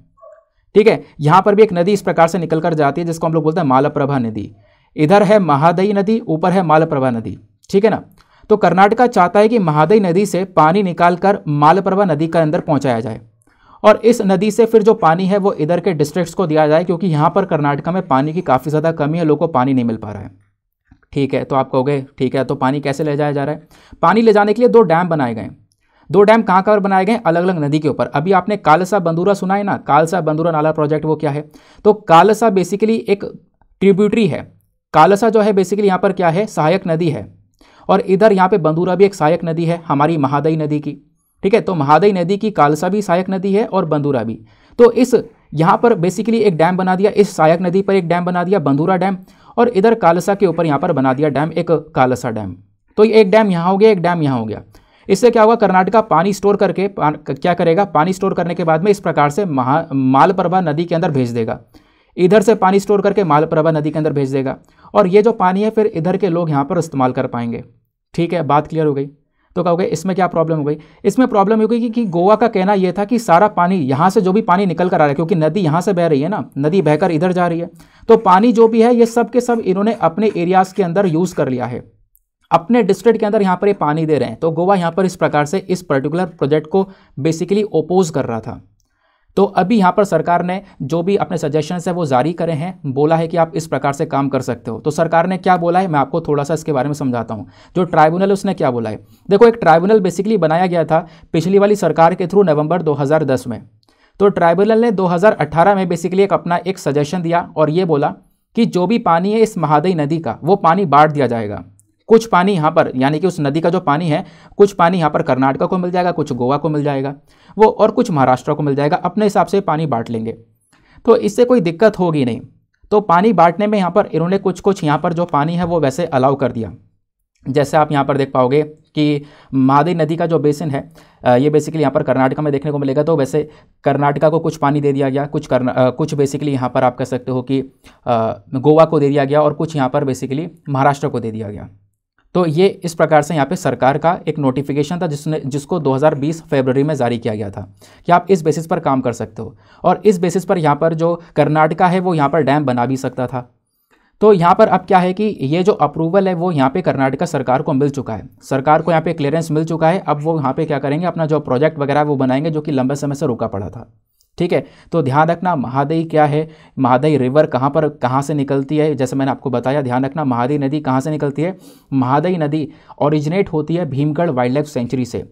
ठीक है, यहाँ पर भी एक नदी इस प्रकार से निकल कर जाती है, जिसको हम लोग बोलते हैं मालप्रभा नदी। इधर है महादई नदी, ऊपर है मालप्रभा नदी। ठीक है ना? तो कर्नाटका चाहता है कि महादई नदी से पानी निकालकर मालप्रभा नदी के अंदर पहुँचाया जाए। और इस नदी से फिर जो पानी है वो इधर के डिस्ट्रिक्ट्स को दिया जाए, क्योंकि यहाँ पर कर्नाटका में पानी की काफ़ी ज़्यादा कमी है, लोगों को पानी नहीं मिल पा रहा है। ठीक है तो आप कहोगे, ठीक है तो पानी कैसे ले जाया जा रहा है? पानी ले जाने के लिए दो डैम बनाए गए। दो डैम कहाँ कहाँ बनाए गए? अलग अलग नदी के ऊपर। अभी आपने कालसा बंदूरा सुना है ना? कालसा बंदूरा नाला प्रोजेक्ट वो क्या है? तो कालसा बेसिकली एक ट्रिब्यूटरी है। कालसा जो है बेसिकली यहाँ पर क्या है? सहायक नदी है। और इधर यहाँ पे बंदूरा भी एक सहायक नदी है, हमारी महादई नदी की। ठीक है? तो महादई नदी की कालसा भी सहायक नदी है और बंदूरा भी। तो इस यहाँ पर बेसिकली एक डैम बना दिया इस सहायक नदी पर एक डैम बना दिया बंदूरा डैम और इधर कालसा के ऊपर यहाँ पर बना दिया डैम एक कालसा डैम तो एक डैम यहाँ हो गया एक डैम यहाँ हो गया। इससे क्या होगा? कर्नाटका पानी स्टोर करके पान, क्या करेगा? पानी स्टोर करने के बाद में इस प्रकार से महा मालप्रभा नदी के अंदर भेज देगा। इधर से पानी स्टोर करके मालप्रभा नदी के अंदर भेज देगा। और ये जो पानी है फिर इधर के लोग यहाँ पर इस्तेमाल कर पाएँगे। ठीक है? बात क्लियर हो गई। तो कहोगे इसमें क्या प्रॉब्लम हो गई? इसमें प्रॉब्लम हो गई कि, कि गोवा का कहना यह था कि सारा पानी यहाँ से जो भी पानी निकल कर आ रहा है क्योंकि नदी यहाँ से बह रही है ना नदी बहकर इधर जा रही है। तो पानी जो भी है ये सब के सब इन्होंने अपने एरियाज़ के अंदर यूज़ कर लिया है। अपने डिस्ट्रिक्ट के अंदर यहाँ पर ये पानी दे रहे हैं। तो गोवा यहाँ पर इस प्रकार से इस पर्टिकुलर प्रोजेक्ट को बेसिकली ओपोज कर रहा था। तो अभी यहाँ पर सरकार ने जो भी अपने सजेशंस है, वो जारी करे हैं, बोला है कि आप इस प्रकार से काम कर सकते हो। तो सरकार ने क्या बोला है, मैं आपको थोड़ा सा इसके बारे में समझाता हूँ। जो ट्राइब्यूनल उसने क्या बोला है? देखो, एक ट्राइब्यूनल बेसिकली बनाया गया था पिछली वाली सरकार के थ्रू नवंबर 2010 में। तो ट्राइब्यूनल ने 2018 में बेसिकली एक अपना एक सजेशन दिया और ये बोला कि जो भी पानी है इस महादई नदी का, वो पानी बांट दिया जाएगा। कुछ पानी यहाँ पर, यानी कि उस नदी का जो पानी है, कुछ पानी यहाँ पर कर्नाटका को मिल जाएगा, कुछ गोवा को मिल जाएगा, वो और कुछ महाराष्ट्र को मिल जाएगा, अपने हिसाब से पानी बांट लेंगे। तो इससे कोई दिक्कत होगी नहीं। तो पानी बांटने में यहाँ पर इन्होंने कुछ कुछ यहाँ पर जो पानी है, वो वैसे अलाउ कर दिया। जैसे आप यहाँ पर देख पाओगे कि महादी नदी का जो बेसिन है ये बेसिकली यहाँ पर कर्नाटका में देखने को मिलेगा तो वैसे कर्नाटका को कुछ पानी दे दिया गया, कुछ करना कुछ बेसिकली यहाँ पर आप कह सकते हो कि गोवा को दे दिया गया और कुछ यहाँ पर बेसिकली महाराष्ट्र को दे दिया गया। तो ये इस प्रकार से यहाँ पे सरकार का एक नोटिफिकेशन था जिसने, जिसको 2020 फरवरी में जारी किया गया था। कि आप इस बेसिस पर काम कर सकते हो। और इस बेसिस पर यहाँ पर जो कर्नाटका है, वो यहाँ पर डैम बना भी सकता था। तो यहाँ पर अब क्या है कि ये जो अप्रूवल है, वो यहाँ पे कर्नाटका सरकार को मिल चुका है। सरकार को यहाँ पे क्लियरेंस मिल चुका है। अब वो यहाँ पे क्या करेंगे, अपना जो प्रोजेक्ट वगैरह वो बनाएँगे, जो कि लंबे समय से रुका पड़ा था। ठीक है? तो ध्यान रखना, महादई क्या है? महादई रिवर कहाँ पर, कहाँ से निकलती है? जैसे मैंने आपको बताया, ध्यान रखना, महादई नदी कहाँ से निकलती है? महादई नदी ओरिजिनेट होती है भीमगढ़ वाइल्ड लाइफ सेंचुरी से।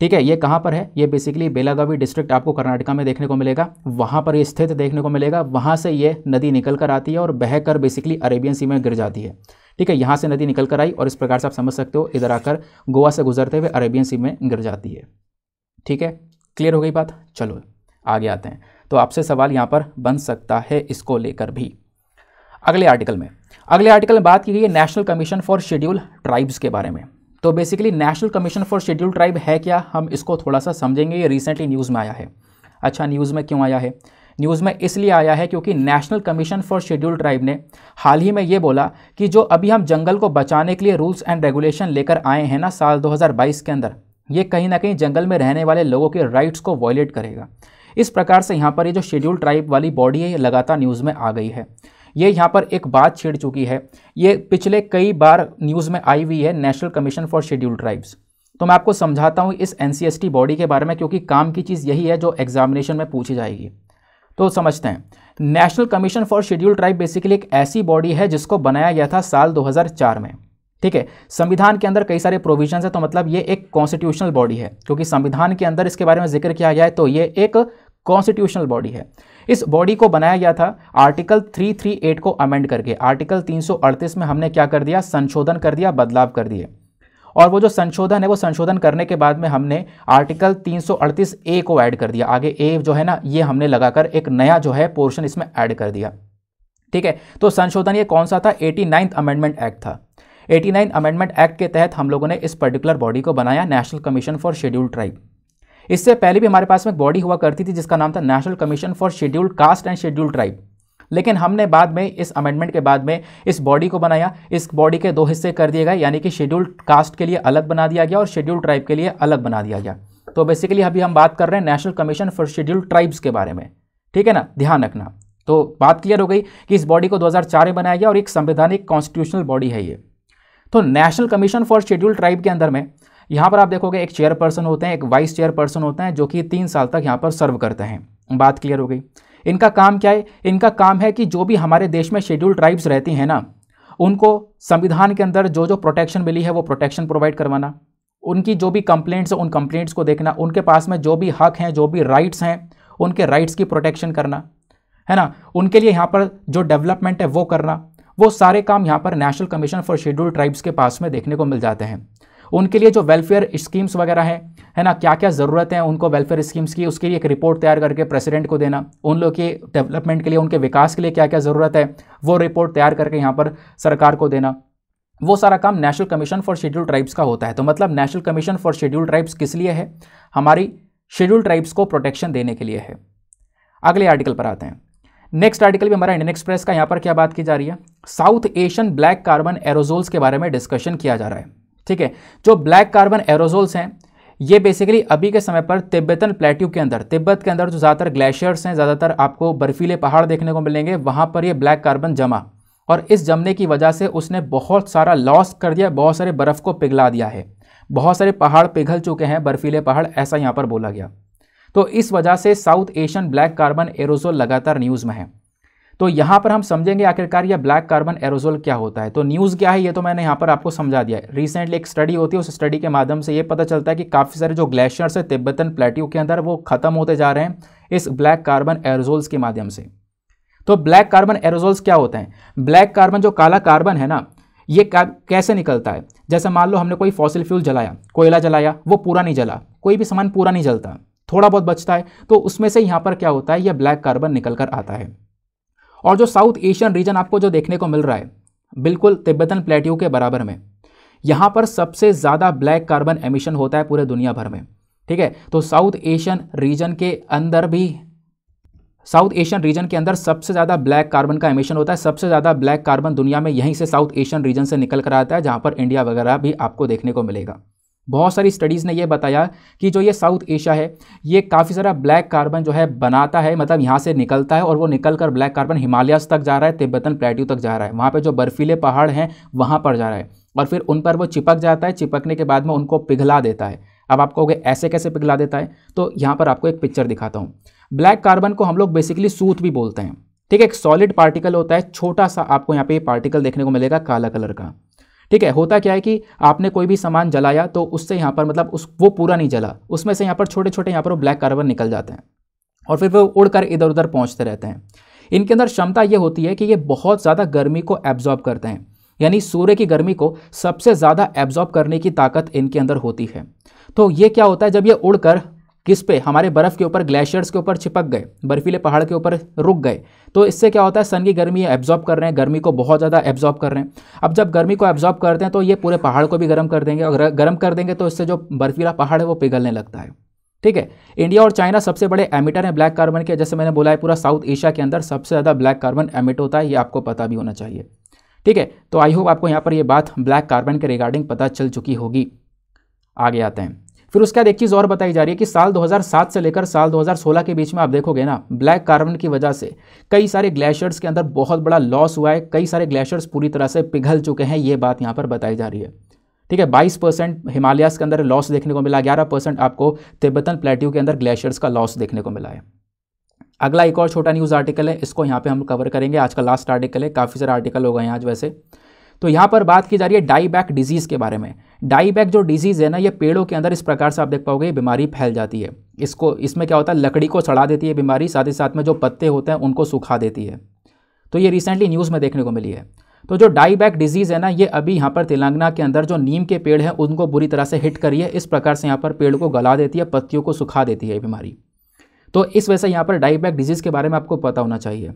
ठीक है? ये कहाँ पर है? ये बेसिकली बेलागावी डिस्ट्रिक्ट आपको कर्नाटका में देखने को मिलेगा। वहाँ पर ये स्थित देखने को मिलेगा। वहाँ से ये नदी निकल कर आती है और बह कर बेसिकली अरेबियन सी में गिर जाती है। ठीक है? यहाँ से नदी निकल कर आई और इस प्रकार से आप समझ सकते हो, इधर आकर गोवा से गुजरते हुए अरेबियन सी में गिर जाती है। ठीक है? क्लियर हो गई बात? चलो। आगे आते हैं। तो आपसे सवाल यहाँ पर बन सकता है इसको लेकर भी। अगले आर्टिकल में। अगले आर्टिकल में बात की गई है national commission for schedule tribes के बारे में। तो basically national commission for schedule tribe है क्या? हम इसको थोड़ा सा समझेंगे। ये रिसेंटली न्यूज़ में आया है। अच्छा न्यूज़ में क्यों आया है? न्यूज़ में इसलिए आया है क्योंकि national commission for schedule tribe ने हाल ही में ये बोला कि जो अभी हम जंगल को बचाने के लिए रूल्स एंड रेगुलेशन लेकर आए हैं ना साल 2022 के अंदर, ये कहीं ना कहीं जंगल में रहने वाले लोगों के राइट्स को वॉयलेट करेगा। इस प्रकार से यहाँ पर ये जो शेड्यूल ट्राइब वाली बॉडी है, ये लगातार न्यूज़ में आ गई है। ये यहाँ पर एक बात छिड़ चुकी है। ये पिछले कई बार न्यूज़ में आई हुई है national commission for schedule tribes तो मैं आपको समझाता हूँ इस एनसीएसटी बॉडी के बारे में, क्योंकि काम की चीज़ यही है जो एग्जामिनेशन में पूछी जाएगी। तो समझते हैं। National commission for schedule tribe basically एक ऐसी बॉडी है जिसको बनाया गया था साल 2004 में। ठीक है? संविधान के अंदर कई सारे प्रोविज़न है तो मतलब ये एक कॉन्स्टिट्यूशनल बॉडी है, क्योंकि संविधान के अंदर इसके बारे में ज़िक्र किया गया है तो ये एक कॉन्स्टिट्यूशनल बॉडी है। इस बॉडी को बनाया गया था आर्टिकल 338 को अमेंड करके। आर्टिकल 338 में हमने क्या कर दिया? संशोधन कर दिया, बदलाव कर दिए। और वो जो संशोधन है, वो संशोधन करने के बाद में हमने आर्टिकल 338 ए को ऐड कर दिया। आगे ए जो है ना, ये हमने लगाकर एक नया जो है पोर्शन इसमें ऐड कर दिया। ठीक है? तो संशोधन ये कौन सा था? एटी अमेंडमेंट एक्ट था। 89 अमेंडमेंट एक्ट के तहत हम लोगों ने इस पर्टिकुलर बॉडी को बनाया national commission for schedule tribe इससे पहले भी हमारे पास में एक बॉडी हुआ करती थी जिसका नाम था national commission for scheduled caste and scheduled tribe लेकिन हमने बाद में इस अमेंडमेंट के बाद में इस बॉडी को बनाया। इस बॉडी के दो हिस्से कर दिए गए, यानी कि शेड्यूल्ड कास्ट के लिए अलग बना दिया गया और शेड्यूल्ड ट्राइब के लिए अलग बना दिया गया। तो बेसिकली अभी हम बात कर रहे हैं national commission for scheduled tribes के बारे में। ठीक है ना? ध्यान रखना। तो बात क्लियर हो गई कि इस बॉडी को 2004 में बनाया गया और एक संवैधानिक कॉन्स्टिट्यूशनल बॉडी है ये। तो national commission for scheduled tribe के अंदर में यहाँ पर आप देखोगे एक चेयरपर्सन होते हैं, एक वाइस चेयरपर्सन होते हैं, जो कि तीन साल तक यहाँ पर सर्व करते हैं। बात क्लियर हो गई। इनका काम क्या है? इनका काम है कि जो भी हमारे देश में शेड्यूल ट्राइब्स रहती हैं ना, उनको संविधान के अंदर जो जो प्रोटेक्शन मिली है, वो प्रोटेक्शन प्रोवाइड करवाना। उनकी जो भी कंप्लेंट्स हैं, उन कंप्लेंट्स को देखना। उनके पास में जो भी हक हैं, जो भी राइट्स हैं, उनके राइट्स की प्रोटेक्शन करना। है ना? उनके लिए यहाँ पर जो डेवलपमेंट है, वो करना। वो सारे काम यहाँ पर national commission for schedule tribes के पास में देखने को मिल जाते हैं। उनके लिए जो वेलफेयर स्कीम्स वगैरह हैं, है ना क्या क्या ज़रूरत है उनको वेलफेयर स्कीम्स की, उसके लिए एक रिपोर्ट तैयार करके प्रेसिडेंट को देना, उन लोग के डेवलपमेंट के लिए, उनके विकास के लिए क्या क्या ज़रूरत है, वो रिपोर्ट तैयार करके यहाँ पर सरकार को देना। वो सारा काम national commission for schedule tribes का होता है। तो मतलब national commission for schedule tribes किस लिए है? हमारी शेड्यूल ट्राइब्स को प्रोटेक्शन देने के लिए है। अगले आर्टिकल पर आते हैं। नेक्स्ट आर्टिकल भी हमारा इंडियन एक्सप्रेस का यहाँ पर क्या बात की जा रही है? South Asian black carbon aerosols के बारे में डिस्कशन किया जा रहा है। ठीक है? जो ब्लैक कार्बन एरोजोल्स हैं, ये बेसिकली अभी के समय पर तिब्बतन प्लेट्यू के अंदर, तिब्बत के अंदर जो ज़्यादातर ग्लेशियर्स हैं, ज़्यादातर आपको बर्फीले पहाड़ देखने को मिलेंगे, वहाँ पर ये ब्लैक कार्बन जमा। और इस जमने की वजह से उसने बहुत सारा लॉस कर दिया, बहुत सारे बर्फ़ को पिघला दिया है। बहुत सारे पहाड़ पिघल चुके हैं, बर्फीले पहाड़, ऐसा यहाँ पर बोला गया। तो इस वजह से South Asian black carbon aerosol लगातार न्यूज़ में है। तो यहाँ पर हम समझेंगे आखिरकार यह ब्लैक कार्बन एरोजोल क्या होता है। तो न्यूज़ क्या है ये तो मैंने यहाँ पर आपको समझा दिया है। रिसेंटली एक स्टडी होती है, उस स्टडी के माध्यम से ये पता चलता है कि काफ़ी सारे जो ग्लेशियर्स है, तिब्बतन प्लेट्यू के अंदर, वो ख़त्म होते जा रहे हैं इस ब्लैक कार्बन एरोजोल्स के माध्यम से। तो ब्लैक कार्बन एरोजोल्स क्या होते हैं? ब्लैक कार्बन जो काला कार्बन है ना, ये कैसे निकलता है? जैसे मान लो हमने कोई फॉसिल फ्यूल जलाया, कोयला जलाया, वो पूरा नहीं जला, कोई भी सामान पूरा नहीं जलता, थोड़ा बहुत बचता है तो उसमें से यहाँ पर क्या होता है यह ब्लैक कार्बन निकल कर आता है। और जो साउथ एशियन रीजन आपको जो देखने को मिल रहा है, बिल्कुल तिब्बतन प्लेट्यू के बराबर में। यहाँ पर सबसे ज़्यादा ब्लैक कार्बन एमिशन होता है पूरे दुनिया भर में, ठीक है? तो साउथ एशियन रीजन के अंदर भी, साउथ एशियन रीजन के अंदर सबसे ज़्यादा ब्लैक कार्बन का एमिशन होता है, सबसे ज़्यादा ब्लैक कार्बन दुनिया में यहीं से साउथ एशियन रीजन से निकल कर आता है, जहाँ पर इंडिया वगैरह भी आपको देखने को मिलेगा। बहुत सारी स्टडीज़ ने ये बताया कि जो ये साउथ एशिया है, ये काफ़ी सारा ब्लैक कार्बन जो है बनाता है मतलब यहाँ से निकलता है और वो निकल कर ब्लैक कार्बन हिमालयस तक जा रहा है, तिब्बतन प्लेट्यू तक जा रहा है। वहाँ पर जो बर्फीले पहाड़ हैं, वहाँ पर जा रहा है और फिर उन पर वो चिपक जाता है, चिपकने के बाद में उनको पिघला देता है। अब आप कहोगे ऐसे कैसे पिघला देता है? तो यहाँ पर आपको एक पिक्चर दिखाता हूँ। ब्लैक कार्बन को हम लोग बेसिकली सूत भी बोलते हैं। ठीक है, एक सॉलिड पार्टिकल होता है, छोटा सा आपको यहाँ पे पार्टिकल देखने को मिलेगा काला कलर का। ठीक है, होता क्या है कि आपने कोई भी सामान जलाया तो उससे यहाँ पर मतलब उस, वो पूरा नहीं जला। उसमें से यहाँ पर छोटे छोटे यहाँ पर वो ब्लैक कार्बन निकल जाते हैं और फिर वो उड़कर इधर उधर पहुँचते रहते हैं। इनके अंदर क्षमता ये होती है कि ये बहुत ज़्यादा गर्मी को एब्जॉर्ब करते हैं, यानी सूर्य की गर्मी को सबसे ज़्यादा एब्जॉर्ब करने की ताकत इनके अंदर होती है। तो ये क्या होता है, जब ये उड़कर किस पे? हमारे बर्फ़ के ऊपर, ग्लेशियर्स के ऊपर चिपक गए, बर्फीले पहाड़ के ऊपर रुक गए। तो इससे क्या होता है? सन की गर्मी एब्जॉर्ब कर रहे हैं, गर्मी को बहुत ज़्यादा एब्जॉर्ब कर रहे हैं। अब जब गर्मी को एब्जॉर्ब करते हैं तो ये पूरे पहाड़ को भी गर्म कर देंगे। और गर्म कर देंगे तो इससे जो बर्फीला पहाड़ है, वो पिघलने लगता है। ठीक है? इंडिया और चाइना सबसे बड़े एमिटर हैं ब्लैक कार्बन के। जैसे मैंने बोला है, पूरा साउथ एशिया के अंदर सबसे ज़्यादा ब्लैक कार्बन एमिट होता है, ये आपको पता भी होना चाहिए। ठीक है? तो आई होप आपको यहाँ पर ये बात ब्लैक कार्बन के रिगार्डिंग पता चल चुकी होगी। आगे आते हैं। फिर उसके बाद एक चीज़ और बताई जा रही है कि साल 2007 से लेकर साल 2016 के बीच में आप देखोगे ना ब्लैक कार्बन की वजह से कई सारे ग्लेशियर्स के अंदर बहुत बड़ा लॉस हुआ है, कई सारे ग्लेशियर्स पूरी तरह से पिघल चुके हैं, ये बात यहाँ पर बताई जा रही है। ठीक है 22 परसेंट हिमालयास के अंदर लॉस देखने को मिला 11 परसेंट आपको तिब्बतन प्लेट्यू के अंदर ग्लेशियर्स का लॉस देखने को मिला है। अगला एक और छोटा न्यूज़ आर्टिकल है, इसको यहाँ पे हम कवर करेंगे, आज का लास्ट आर्टिकल है, काफ़ी सारे आर्टिकल हो गए हैं आज वैसे। तो यहाँ पर बात की जा रही है डाईबैक डिज़ीज़ के बारे में। डाईबैक जो डिज़ीज़ है ना, ये पेड़ों के अंदर इस प्रकार से आप देख पाओगे बीमारी फैल जाती है। इसको, इसमें क्या होता है, लकड़ी को चढ़ा देती है बीमारी, साथ ही साथ में जो पत्ते होते हैं, उनको सुखा देती है। तो ये रिसेंटली न्यूज़ में देखने को मिली है। तो जो डाईबैक डिज़ीज़ है ना, ये अभी यहाँ पर तेलंगाना के अंदर जो नीम के पेड़ हैं, उनको बुरी तरह से हिट करी है। इस प्रकार से यहाँ पर पेड़ को गला देती है, पत्तियों को सुखा देती है बीमारी। तो इस वजह से यहाँ पर डाईबैक डिज़ीज़ के बारे में आपको पता होना चाहिए।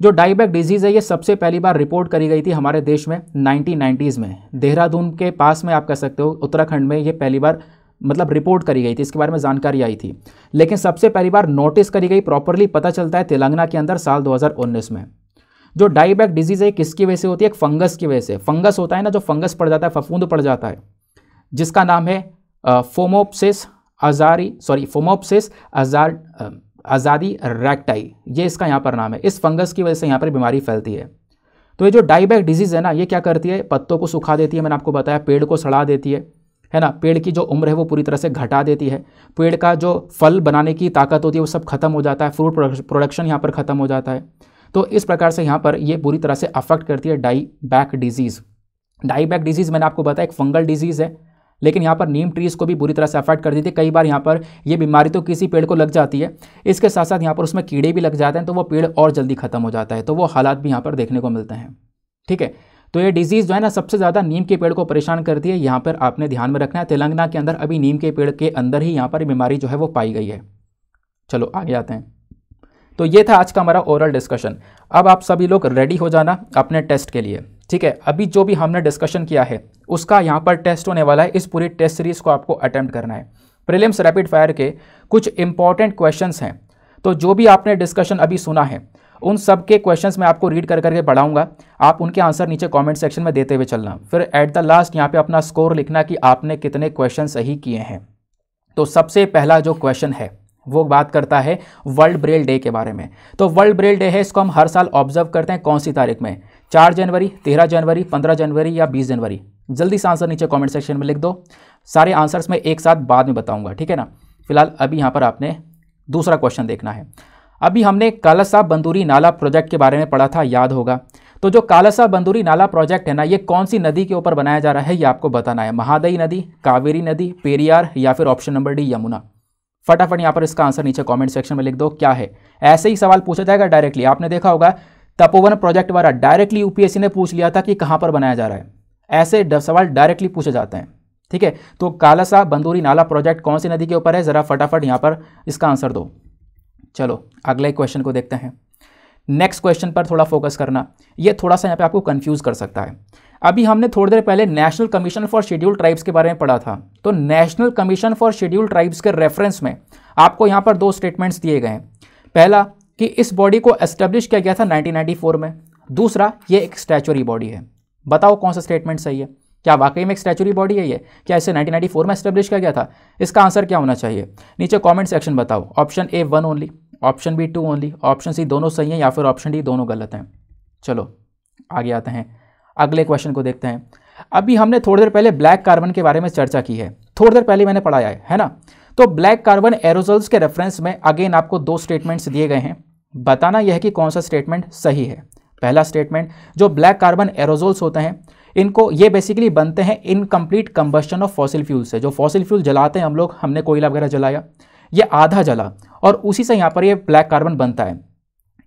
जो डाईबैक डिज़ीज़ है, ये सबसे पहली बार रिपोर्ट करी गई थी हमारे देश में नाइनटीन में। देहरादून के पास में आप कह सकते हो, उत्तराखंड में ये पहली बार मतलब रिपोर्ट करी गई थी, इसके बारे में जानकारी आई थी। लेकिन सबसे पहली बार नोटिस करी गई, प्रॉपरली पता चलता है तेलंगाना के अंदर साल 2019 में। जो डाईबैक डिज़ीज़ है किसकी वजह से होती है? एक फंगस की वजह से। फंगस होता है ना, जो फंगस पड़ जाता है, फफूंद पड़ जाता है, जिसका नाम है फोमोपसिस अजारी, सॉरी, फोमोपसिस अजार आज़ादी रैक्टाई ये इसका यहाँ पर नाम है। इस फंगस की वजह से यहाँ पर बीमारी फैलती है। तो ये जो डाईबैक डिज़ीज़ है ना, ये क्या करती है? पत्तों को सुखा देती है, मैंने आपको बताया, पेड़ को सड़ा देती है है ना? पेड़ की जो उम्र है वो पूरी तरह से घटा देती है। पेड़ का जो फल बनाने की ताकत होती है, वो सब खत्म हो जाता है फ्रूट प्रोडक्शन यहाँ पर ख़त्म हो जाता है। तो इस प्रकार से यहाँ पर ये पूरी तरह से अफेक्ट करती है dieback disease dieback disease मैंने आपको बताया, एक फंगल डिज़ीज़ है। लेकिन यहाँ पर नीम ट्रीज़ को भी बुरी तरह से अफेक्ट कर देती है। कई बार यहाँ पर ये बीमारी तो किसी पेड़ को लग जाती है, इसके साथ साथ यहाँ पर उसमें कीड़े भी लग जाते हैं तो वो पेड़ और जल्दी ख़त्म हो जाता है। तो वो हालात भी यहाँ पर देखने को मिलते हैं। ठीक है? तो ये डिज़ीज़ जो है ना, सबसे ज़्यादा नीम के पेड़ को परेशान करती है, यहाँ पर आपने ध्यान में रखना है। तेलंगाना के अंदर अभी नीम के पेड़ के अंदर ही यहाँ पर बीमारी जो है वो पाई गई है। चलो, आगे आते हैं। तो ये था आज का हमारा ओरल डिस्कशन अब आप सभी लोग रेडी हो जाना अपने टेस्ट के लिए। ठीक है? अभी जो भी हमने डिस्कशन किया है, उसका यहाँ पर टेस्ट होने वाला है। इस पूरी टेस्ट सीरीज़ को आपको अटैम्प्ट करना है। प्रिलिम्स रैपिड फायर के कुछ इंपॉर्टेंट क्वेश्चंस हैं। तो जो भी आपने डिस्कशन अभी सुना है, उन सब के क्वेश्चंस मैं आपको रीड कर करके पढ़ाऊँगा आप उनके आंसर नीचे कमेंट सेक्शन में देते हुए चलना। फिर एट द लास्ट यहाँ पे अपना स्कोर लिखना कि आपने कितने क्वेश्चन सही किए हैं। तो सबसे पहला जो क्वेश्चन है, वो बात करता है वर्ल्ड ब्रेल डे के बारे में। तो वर्ल्ड ब्रेल डे है, इसको हम हर साल ऑब्ज़र्व करते हैं कौन सी तारीख में? चार जनवरी, तेरह जनवरी, पंद्रह जनवरी या बीस जनवरी। जल्दी से आंसर नीचे कमेंट सेक्शन में लिख दो। सारे आंसर्स मैं एक साथ बाद में बताऊँगा, ठीक है ना? फ़िलहाल अभी यहाँ पर आपने दूसरा क्वेश्चन देखना है। अभी हमने कालासा बंदूरी नाला प्रोजेक्ट के बारे में पढ़ा था, याद होगा। तो जो कालासा बंदूरी नाला प्रोजेक्ट है ना, ये कौन सी नदी के ऊपर बनाया जा रहा है, ये आपको बताना है। महादई नदी, कावेरी नदी, पेरियार या फिर ऑप्शन नंबर डी यमुना। फटाफट यहाँ पर इसका आंसर नीचे कमेंट सेक्शन में लिख दो, क्या है? ऐसे ही सवाल पूछा जाएगा डायरेक्टली आपने देखा होगा तपोवन प्रोजेक्ट वाला डायरेक्टली यूपीएससी ने पूछ लिया था कि कहाँ पर बनाया जा रहा है। ऐसे सवाल डायरेक्टली पूछे जाते हैं, ठीक है? तो कालासा बंदूरी नाला प्रोजेक्ट कौन सी नदी के ऊपर है? ज़रा फटाफट यहाँ पर इसका आंसर दो। चलो, अगले क्वेश्चन को देखते हैं। नेक्स्ट क्वेश्चन पर थोड़ा फोकस करना। ये थोड़ा सा यहाँ पे आपको कंफ्यूज कर सकता है। अभी हमने थोड़ी देर पहले national commission for schedule tribes के बारे में पढ़ा था। तो national commission for schedule tribes के रेफरेंस में आपको यहाँ पर दो स्टेटमेंट्स दिए गए हैं। पहला कि इस बॉडी को एस्टेब्लिश किया गया था 1994 में। दूसरा, ये एक स्टैचुरी बॉडी है। बताओ कौन सा स्टेटमेंट सही है? क्या वाकई में एक स्टैचुरी बॉडी है ये? क्या इसे 1994 में एस्टेब्लिश किया गया था? इसका आंसर क्या होना चाहिए? नीचे कमेंट सेक्शन बताओ। Option A one only option B two only option C दोनों सही हैं या फिर ऑप्शन डी दोनों गलत हैं? चलो, आगे आते हैं। अगले क्वेश्चन को देखते हैं। अभी हमने थोड़ी देर पहले ब्लैक कार्बन के बारे में चर्चा की है। थोड़ी देर पहले मैंने पढ़ाया है है ना? तो ब्लैक कार्बन एरोजल्स के रेफरेंस में अगेन आपको दो स्टेटमेंट्स दिए गए हैं। बताना यह है कि कौन सा स्टेटमेंट सही है। पहला स्टेटमेंट जो ब्लैक कार्बन एरोजोल्स होते हैं, इनको ये बेसिकली बनते हैं incomplete combustion of fossil fuel से। जो फॉसिल फ्यूल जलाते हैं हम लोग, हमने कोयला वगैरह जलाया, ये आधा जला, और उसी से यहाँ पर ये ब्लैक कार्बन बनता है।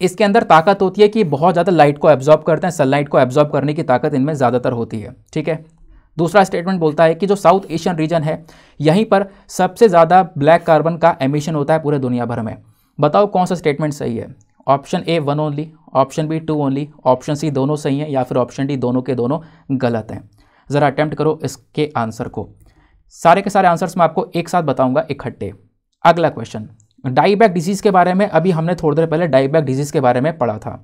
इसके अंदर ताकत होती है कि बहुत ज़्यादा लाइट को एब्जॉर्ब करते हैं सनलाइट को एब्जॉर्ब करने की ताकत इनमें ज़्यादातर होती है, ठीक है? दूसरा स्टेटमेंट बोलता है कि जो साउथ एशियन रीजन है, यहीं पर सबसे ज़्यादा ब्लैक कार्बन का एमिशन होता है पूरे दुनिया भर में। बताओ कौन सा स्टेटमेंट सही है? Option A one only option B two only option C दोनों सही हैं या फिर ऑप्शन डी दोनों के दोनों गलत हैं? ज़रा अटैम्प्ट करो इसके आंसर को। सारे के सारे आंसर्स मैं आपको एक साथ बताऊँगा इकट्ठे। अगला क्वेश्चन डाईबैक डिज़ीज़ के बारे में अभी हमने थोड़ी देर पहले डाईबैक डिज़ीज़ के बारे में पढ़ा था।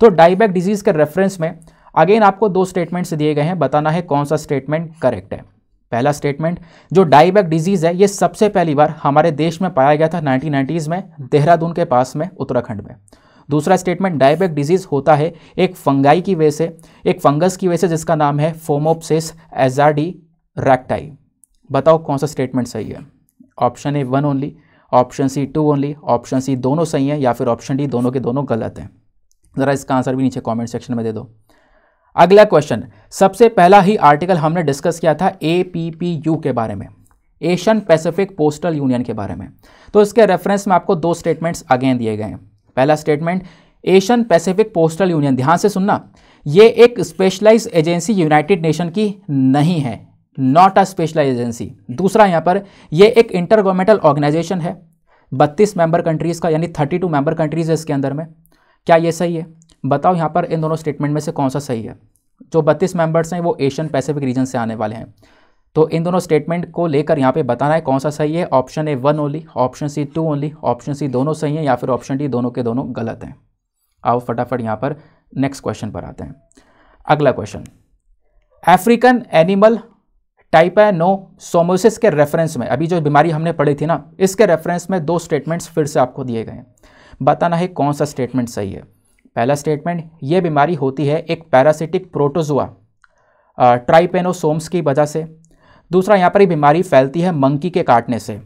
तो डाईबैक डिज़ीज़ के रेफरेंस में अगेन आपको दो स्टेटमेंट्स दिए गए हैं, बताना है कौन सा स्टेटमेंट करेक्ट है। पहला स्टेटमेंट जो डाईबैक डिज़ीज़ है, ये सबसे पहली बार हमारे देश में पाया गया था नाइनटीन में, देहरादून के पास में, उत्तराखंड में। दूसरा स्टेटमेंट डायबैक डिज़ीज़ होता है एक फंगाई की वजह से, एक फंगस की वजह से जिसका नाम है फोमोपसिस एजाडी रैक्टाई बताओ कौन सा स्टेटमेंट सही है? Option A one only option C two only option C दोनों सही हैं या फिर ऑप्शन डी दोनों के दोनों गलत हैं? ज़रा इसका आंसर भी नीचे कमेंट सेक्शन में दे दो। अगला क्वेश्चन सबसे पहला ही आर्टिकल हमने डिस्कस किया था ए के बारे में एशियन पैसिफिक पोस्टल यूनियन के बारे में। तो इसके रेफरेंस में आपको दो स्टेटमेंट्स अगेन दिए गए हैं। पहला statement Asian Pacific postal union ध्यान से सुनना, ये एक स्पेशलाइज एजेंसी यूनाइटेड नेशन की नहीं है नॉट अ स्पेशलाइज एजेंसी दूसरा यहाँ पर, ये एक इंटर गवर्नमेंटल ऑर्गेनाइजेशन है, बत्तीस मेंबर कंट्रीज़ का, यानी थर्टी टू मेंबर कंट्रीज़ है इसके अंदर में। क्या ये सही है? बताओ यहाँ पर इन दोनों स्टेटमेंट में से कौन सा सही है? जो बत्तीस मेंबर्स हैं, वो एशियन पैसिफिक रीजन से आने वाले हैं। तो इन दोनों स्टेटमेंट को लेकर यहाँ पे बताना है कौन सा सही है। Option A one only option C two only option C दोनों सही हैं या फिर ऑप्शन डी दोनों के दोनों गलत हैं। आओ फटाफट यहाँ पर नेक्स्ट क्वेश्चन पर आते हैं। अगला क्वेश्चन अफ्रीकन एनिमल टाइप है नो सोमोसिस के रेफरेंस में, अभी जो बीमारी हमने पढ़ी थी ना, इसके रेफरेंस में दो स्टेटमेंट्स फिर से आपको दिए गए हैं। बताना है कौन सा स्टेटमेंट सही है। पहला स्टेटमेंट ये बीमारी होती है एक पैरासिटिक प्रोटोजुआ ट्राइपेनोसोम्स की वजह से। दूसरा, यहाँ पर ये बीमारी फैलती है मंकी के काटने से।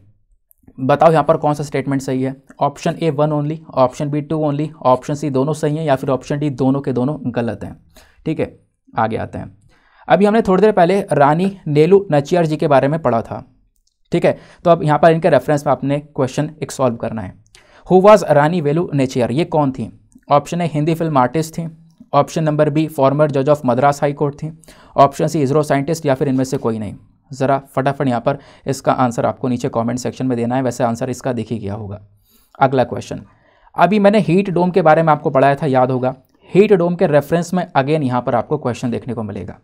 बताओ यहाँ पर कौन सा स्टेटमेंट सही है? Option A one only option B two only option C दोनों सही हैं या फिर ऑप्शन डी दोनों के दोनों गलत हैं? ठीक है, आगे आते हैं। अभी हमने थोड़ी देर पहले रानी नेलू नचियर जी के बारे में पढ़ा था। ठीक है तो अब यहाँ पर इनके रेफरेंस में आपने क्वेश्चन एक सॉल्व करना है। Who was Rani Velu Nachiyar? ये कौन थी? Option A, Hindi film artist थी। ऑप्शन नंबर बी फॉर्मर जज ऑफ़ मद्रास हाई कोर्ट थी। ऑप्शन सी इसरो साइंटिस्ट या फिर इनमें से कोई नहीं। ज़रा फटाफट यहाँ पर इसका आंसर आपको नीचे कमेंट सेक्शन में देना है। वैसे आंसर इसका दिख ही गया होगा। अगला क्वेश्चन अभी मैंने हीट डोम के बारे में आपको पढ़ाया था, याद होगा। हीट डोम के रेफरेंस में अगेन यहाँ पर आपको क्वेश्चन देखने को मिलेगा।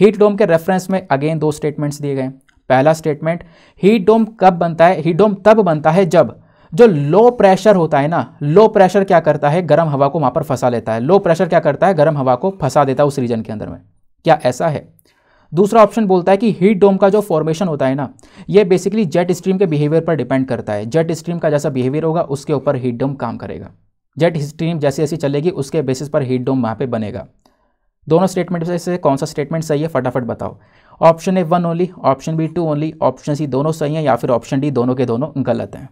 हीट डोम के रेफरेंस में अगेन दो स्टेटमेंट्स दिए गए। पहला स्टेटमेंट हीट डोम कब बनता है? हीट डोम तब बनता है जब जो लो प्रेशर होता है ना लो प्रेशर क्या करता है? गर्म हवा को वहाँ पर फंसा लेता है। लो प्रेशर क्या करता है? गर्म हवा को फंसा देता है उस रीजन के अंदर में। क्या ऐसा है? दूसरा ऑप्शन बोलता है कि हीट डोम का जो फॉर्मेशन होता है ना, ये बेसिकली जेट स्ट्रीम के बिहेवियर पर डिपेंड करता है। जेट स्ट्रीम का जैसा बिहेवियर होगा, उसके ऊपर हीट डोम काम करेगा। जेट स्ट्रीम जैसी जैसी चलेगी, उसके बेसिस पर हीट डोम वहाँ पे बनेगा। दोनों स्टेटमेंट से कौन सा स्टेटमेंट सही है, फटाफट बताओ। Option A one only option B two only option C दोनों सही हैं या फिर ऑप्शन डी दोनों के दोनों गलत हैं?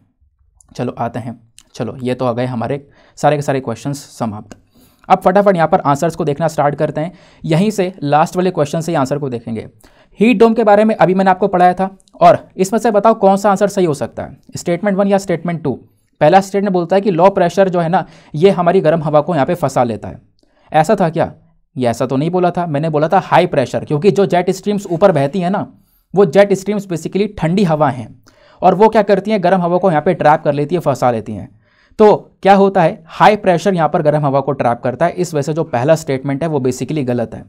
चलो, आते हैं। चलो, ये तो आ गए हमारे सारे के सारे क्वेश्चंस समाप्त। अब फटाफट यहाँ पर आंसर्स को देखना स्टार्ट करते हैं। यहीं से लास्ट वाले क्वेश्चन से आंसर को देखेंगे। हीट डोम के बारे में अभी मैंने आपको पढ़ाया था और इसमें से बताओ कौन सा आंसर सही हो सकता है। स्टेटमेंट वन या स्टेटमेंट टू पहला स्टेटमेंट बोलता है कि लो प्रेशर जो है ना, ये हमारी गर्म हवा को यहाँ पे फंसा लेता है। ऐसा था क्या? ये ऐसा तो नहीं बोला था। मैंने बोला था हाई प्रेशर क्योंकि जो जेट स्ट्रीम्स ऊपर बहती हैं ना, वो जेट स्ट्रीम्स बेसिकली ठंडी हवा हैं। और वो क्या करती हैं? गर्म हवा को यहाँ पे ट्रैप कर लेती है, फंसा लेती हैं। तो क्या होता है? हाई प्रेशर यहाँ पर गर्म हवा को ट्रैप करता है। इस वजह से जो पहला स्टेटमेंट है, वो बेसिकली गलत है।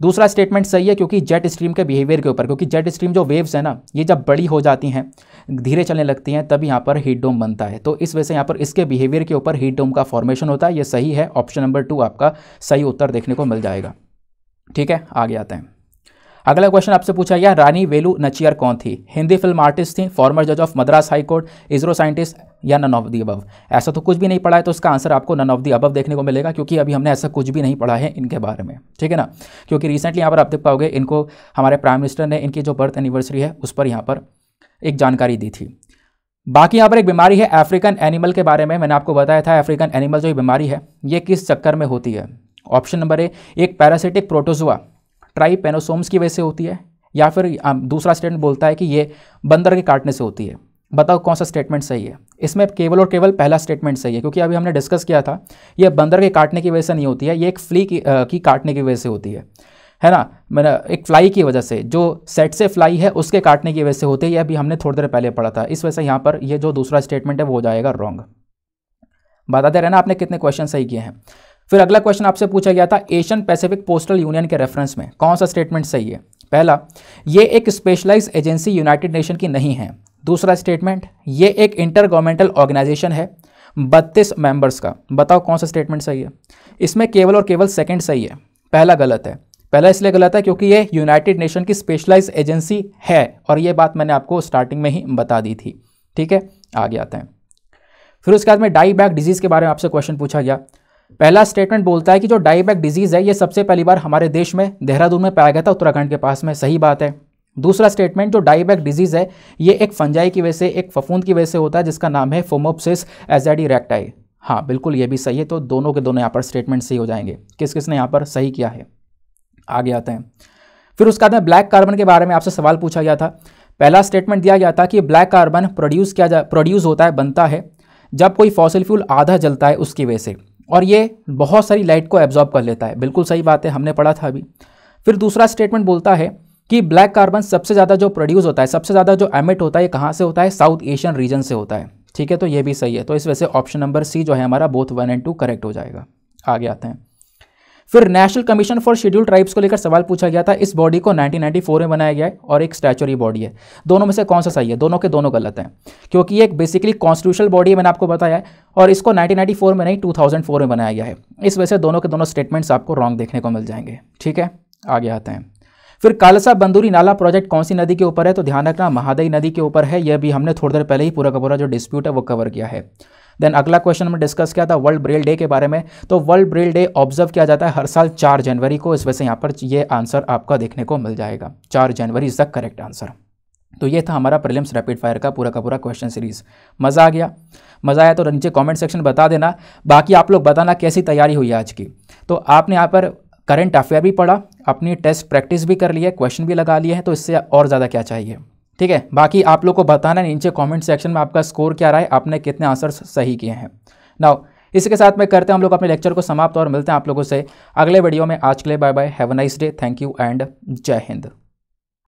दूसरा स्टेटमेंट सही है क्योंकि जेट स्ट्रीम के बिहेवियर के ऊपर, क्योंकि जेट स्ट्रीम जो वेव्स है ना, ये जब बड़ी हो जाती हैं, धीरे चलने लगती हैं तब यहाँ पर हीट डोम बनता है। तो इस वजह से यहाँ पर इसके बिहेवियर के ऊपर हीट डोम का फॉर्मेशन होता है। ये सही है। ऑप्शन नंबर टू आपका सही उत्तर देखने को मिल जाएगा। ठीक है? आगे आते हैं। अगला क्वेश्चन आपसे पूछा गया, रानी वेलू नचियर कौन थी? हिंदी फ़िल्म आर्टिस्ट थी फॉर्मर जज of Madras high court ISRO scientist या नन ऑफ़ दी अबव ऐसा तो कुछ भी नहीं पढ़ा है तो उसका आंसर आपको नन ऑफ़ दी अबव देखने को मिलेगा, क्योंकि अभी हमने ऐसा कुछ भी नहीं पढ़ा है इनके बारे में, ठीक है ना? क्योंकि रिसेंटली यहाँ पर आप देख पाओगे, इनको हमारे प्राइम मिनिस्टर ने इनकी जो बर्थ एनिवर्सरी है, उस पर यहाँ पर एक जानकारी दी थी। बाकी यहाँ पर एक बीमारी है अफ्रीकन एनिमल के बारे में मैंने आपको बताया था अफ्रीकन एनिमल जो बीमारी है, ये किस चक्कर में होती है? ऑप्शन नंबर ए एक पैरासिटिक प्रोटोजुआ ट्राइपेनोसोम्स की वजह से होती है या फिर दूसरा स्टेटमेंट बोलता है कि ये बंदर के काटने से होती है। बताओ कौन सा स्टेटमेंट सही है? इसमें केवल और केवल पहला स्टेटमेंट सही है क्योंकि अभी हमने डिस्कस किया था ये बंदर के काटने की वजह से नहीं होती है ये एक फ्ली की, आ, की काटने की वजह से होती है। है ना? मैंने एक फ्लाई की वजह से जो सेट से फ्लाई है उसके काटने की वजह से होती है ये अभी हमने थोड़ी देर पहले पढ़ा था। इस वजह से यहाँ पर ये जो दूसरा स्टेटमेंट है वो हो जाएगा रॉन्ग बताते रहना आपने कितने क्वेश्चन सही किए हैं। फिर अगला क्वेश्चन आपसे पूछा गया था एशियन पैसिफिक पोस्टल यूनियन के रेफरेंस में। कौन सा स्टेटमेंट सही है? पहला, ये एक स्पेशलाइज एजेंसी यूनाइटेड नेशन की नहीं है। दूसरा स्टेटमेंट ये एक इंटर गवर्नमेंटल ऑर्गेनाइजेशन है, बत्तीस मेंबर्स का। बताओ कौन सा स्टेटमेंट सही है? इसमें केवल और केवल सेकंड सही है। पहला गलत है। पहला इसलिए गलत है क्योंकि ये यूनाइटेड नेशन की स्पेशलाइज एजेंसी है और ये बात मैंने आपको स्टार्टिंग में ही बता दी थी। ठीक है? आगे आते हैं। फिर उसके बाद में डाई बैक डिज़ीज़ के बारे में आपसे क्वेश्चन पूछा गया। पहला स्टेटमेंट बोलता है कि जो डाईबैक डिज़ीज़ है, ये सबसे पहली बार हमारे देश में, देहरादून में पाया गया था, उत्तराखंड के पास में, सही बात है। दूसरा स्टेटमेंट जो डाईबैक डिज़ीज़ है, ये एक फंजाई की वजह से, एक फफूंद की वजह से होता है, जिसका नाम है फोमोपसिस एजेडी रेक्टाई हाँ बिल्कुल, ये भी सही है तो दोनों के दोनों यहाँ पर स्टेटमेंट सही हो जाएँगे। किस किस ने यहाँ पर सही किया है? आगे आते हैं। फिर उसके बाद में ब्लैक कार्बन के बारे में आपसे सवाल पूछा गया था। पहला स्टेटमेंट दिया गया था कि ब्लैक कार्बन प्रोड्यूस किया जा प्रोड्यूस होता है, बनता है, जब कोई फॉसिल फ्यूल आधा जलता है, उसकी वजह से। और ये बहुत सारी लाइट को एब्जॉर्ब कर लेता है। बिल्कुल सही बात है, हमने पढ़ा था अभी। फिर दूसरा स्टेटमेंट बोलता है कि ब्लैक कार्बन सबसे ज़्यादा जो प्रोड्यूस होता है, सबसे ज़्यादा जो एमिट होता है कहाँ से होता है? साउथ एशियन रीजन से होता है। ठीक है तो ये भी सही है। तो इस वजह से ऑप्शन नंबर सी जो है हमारा both one and two correct हो जाएगा। आगे आते हैं। फिर national commission for schedule tribes को लेकर सवाल पूछा गया था। इस बॉडी को 1994 में बनाया गया है और एक स्टैचुरी बॉडी है। दोनों में से कौन सा सही है? दोनों के दोनों गलत हैं। क्योंकि एक बेसिकली कॉन्स्टिट्यूशनल बॉडी है, मैंने आपको बताया है, और इसको 1994 में नहीं 2004 में बनाया गया है। इस वजह से दोनों के दोनों स्टेटमेंट्स आपको रॉन्ग देखने को मिल जाएँगे। ठीक है? आगे आते हैं। फिर कालसा बंदूरी नाला प्रोजेक्ट कौन सी नदी के ऊपर है? तो ध्यान रखना, महादई नदी के ऊपर है। यह भी हमने थोड़ी देर पहले ही पूरा का पूरा जो डिस्प्यूट है, वो कवर किया है। देन अगला क्वेश्चन में डिस्कस किया था वर्ल्ड ब्रेल डे के बारे में। तो वर्ल्ड ब्रेल डे ऑब्ज़र्व किया जाता है हर साल चार जनवरी को। इस वजह से यहाँ पर ये आंसर आपका देखने को मिल जाएगा। चार जनवरी इज़ द करेक्ट आंसर तो ये था हमारा प्रीलिम्स रैपिड फायर का पूरा का पूरा क्वेश्चन सीरीज़ मज़ा आ गया। मज़ा आया तो नीचे कमेंट सेक्शन बता देना। बाकी आप लोग बताना कैसी तैयारी हुई आज की। तो आपने यहाँ पर करंट अफेयर भी पढ़ा, अपनी टेस्ट प्रैक्टिस भी कर ली है क्वेश्चन भी लगा लिए हैं तो इससे और ज़्यादा क्या चाहिए? ठीक है? बाकी आप लोग को बताना नीचे कमेंट सेक्शन में आपका स्कोर क्या रहा है, आपने कितने आंसर सही किए हैं। नाउ इसी के साथ में करते हैं हम लोग अपने लेक्चर को समाप्त और मिलते हैं आप लोगों से अगले वीडियो में। आज के लिए bye bye have a nice day thank you and जय हिंद।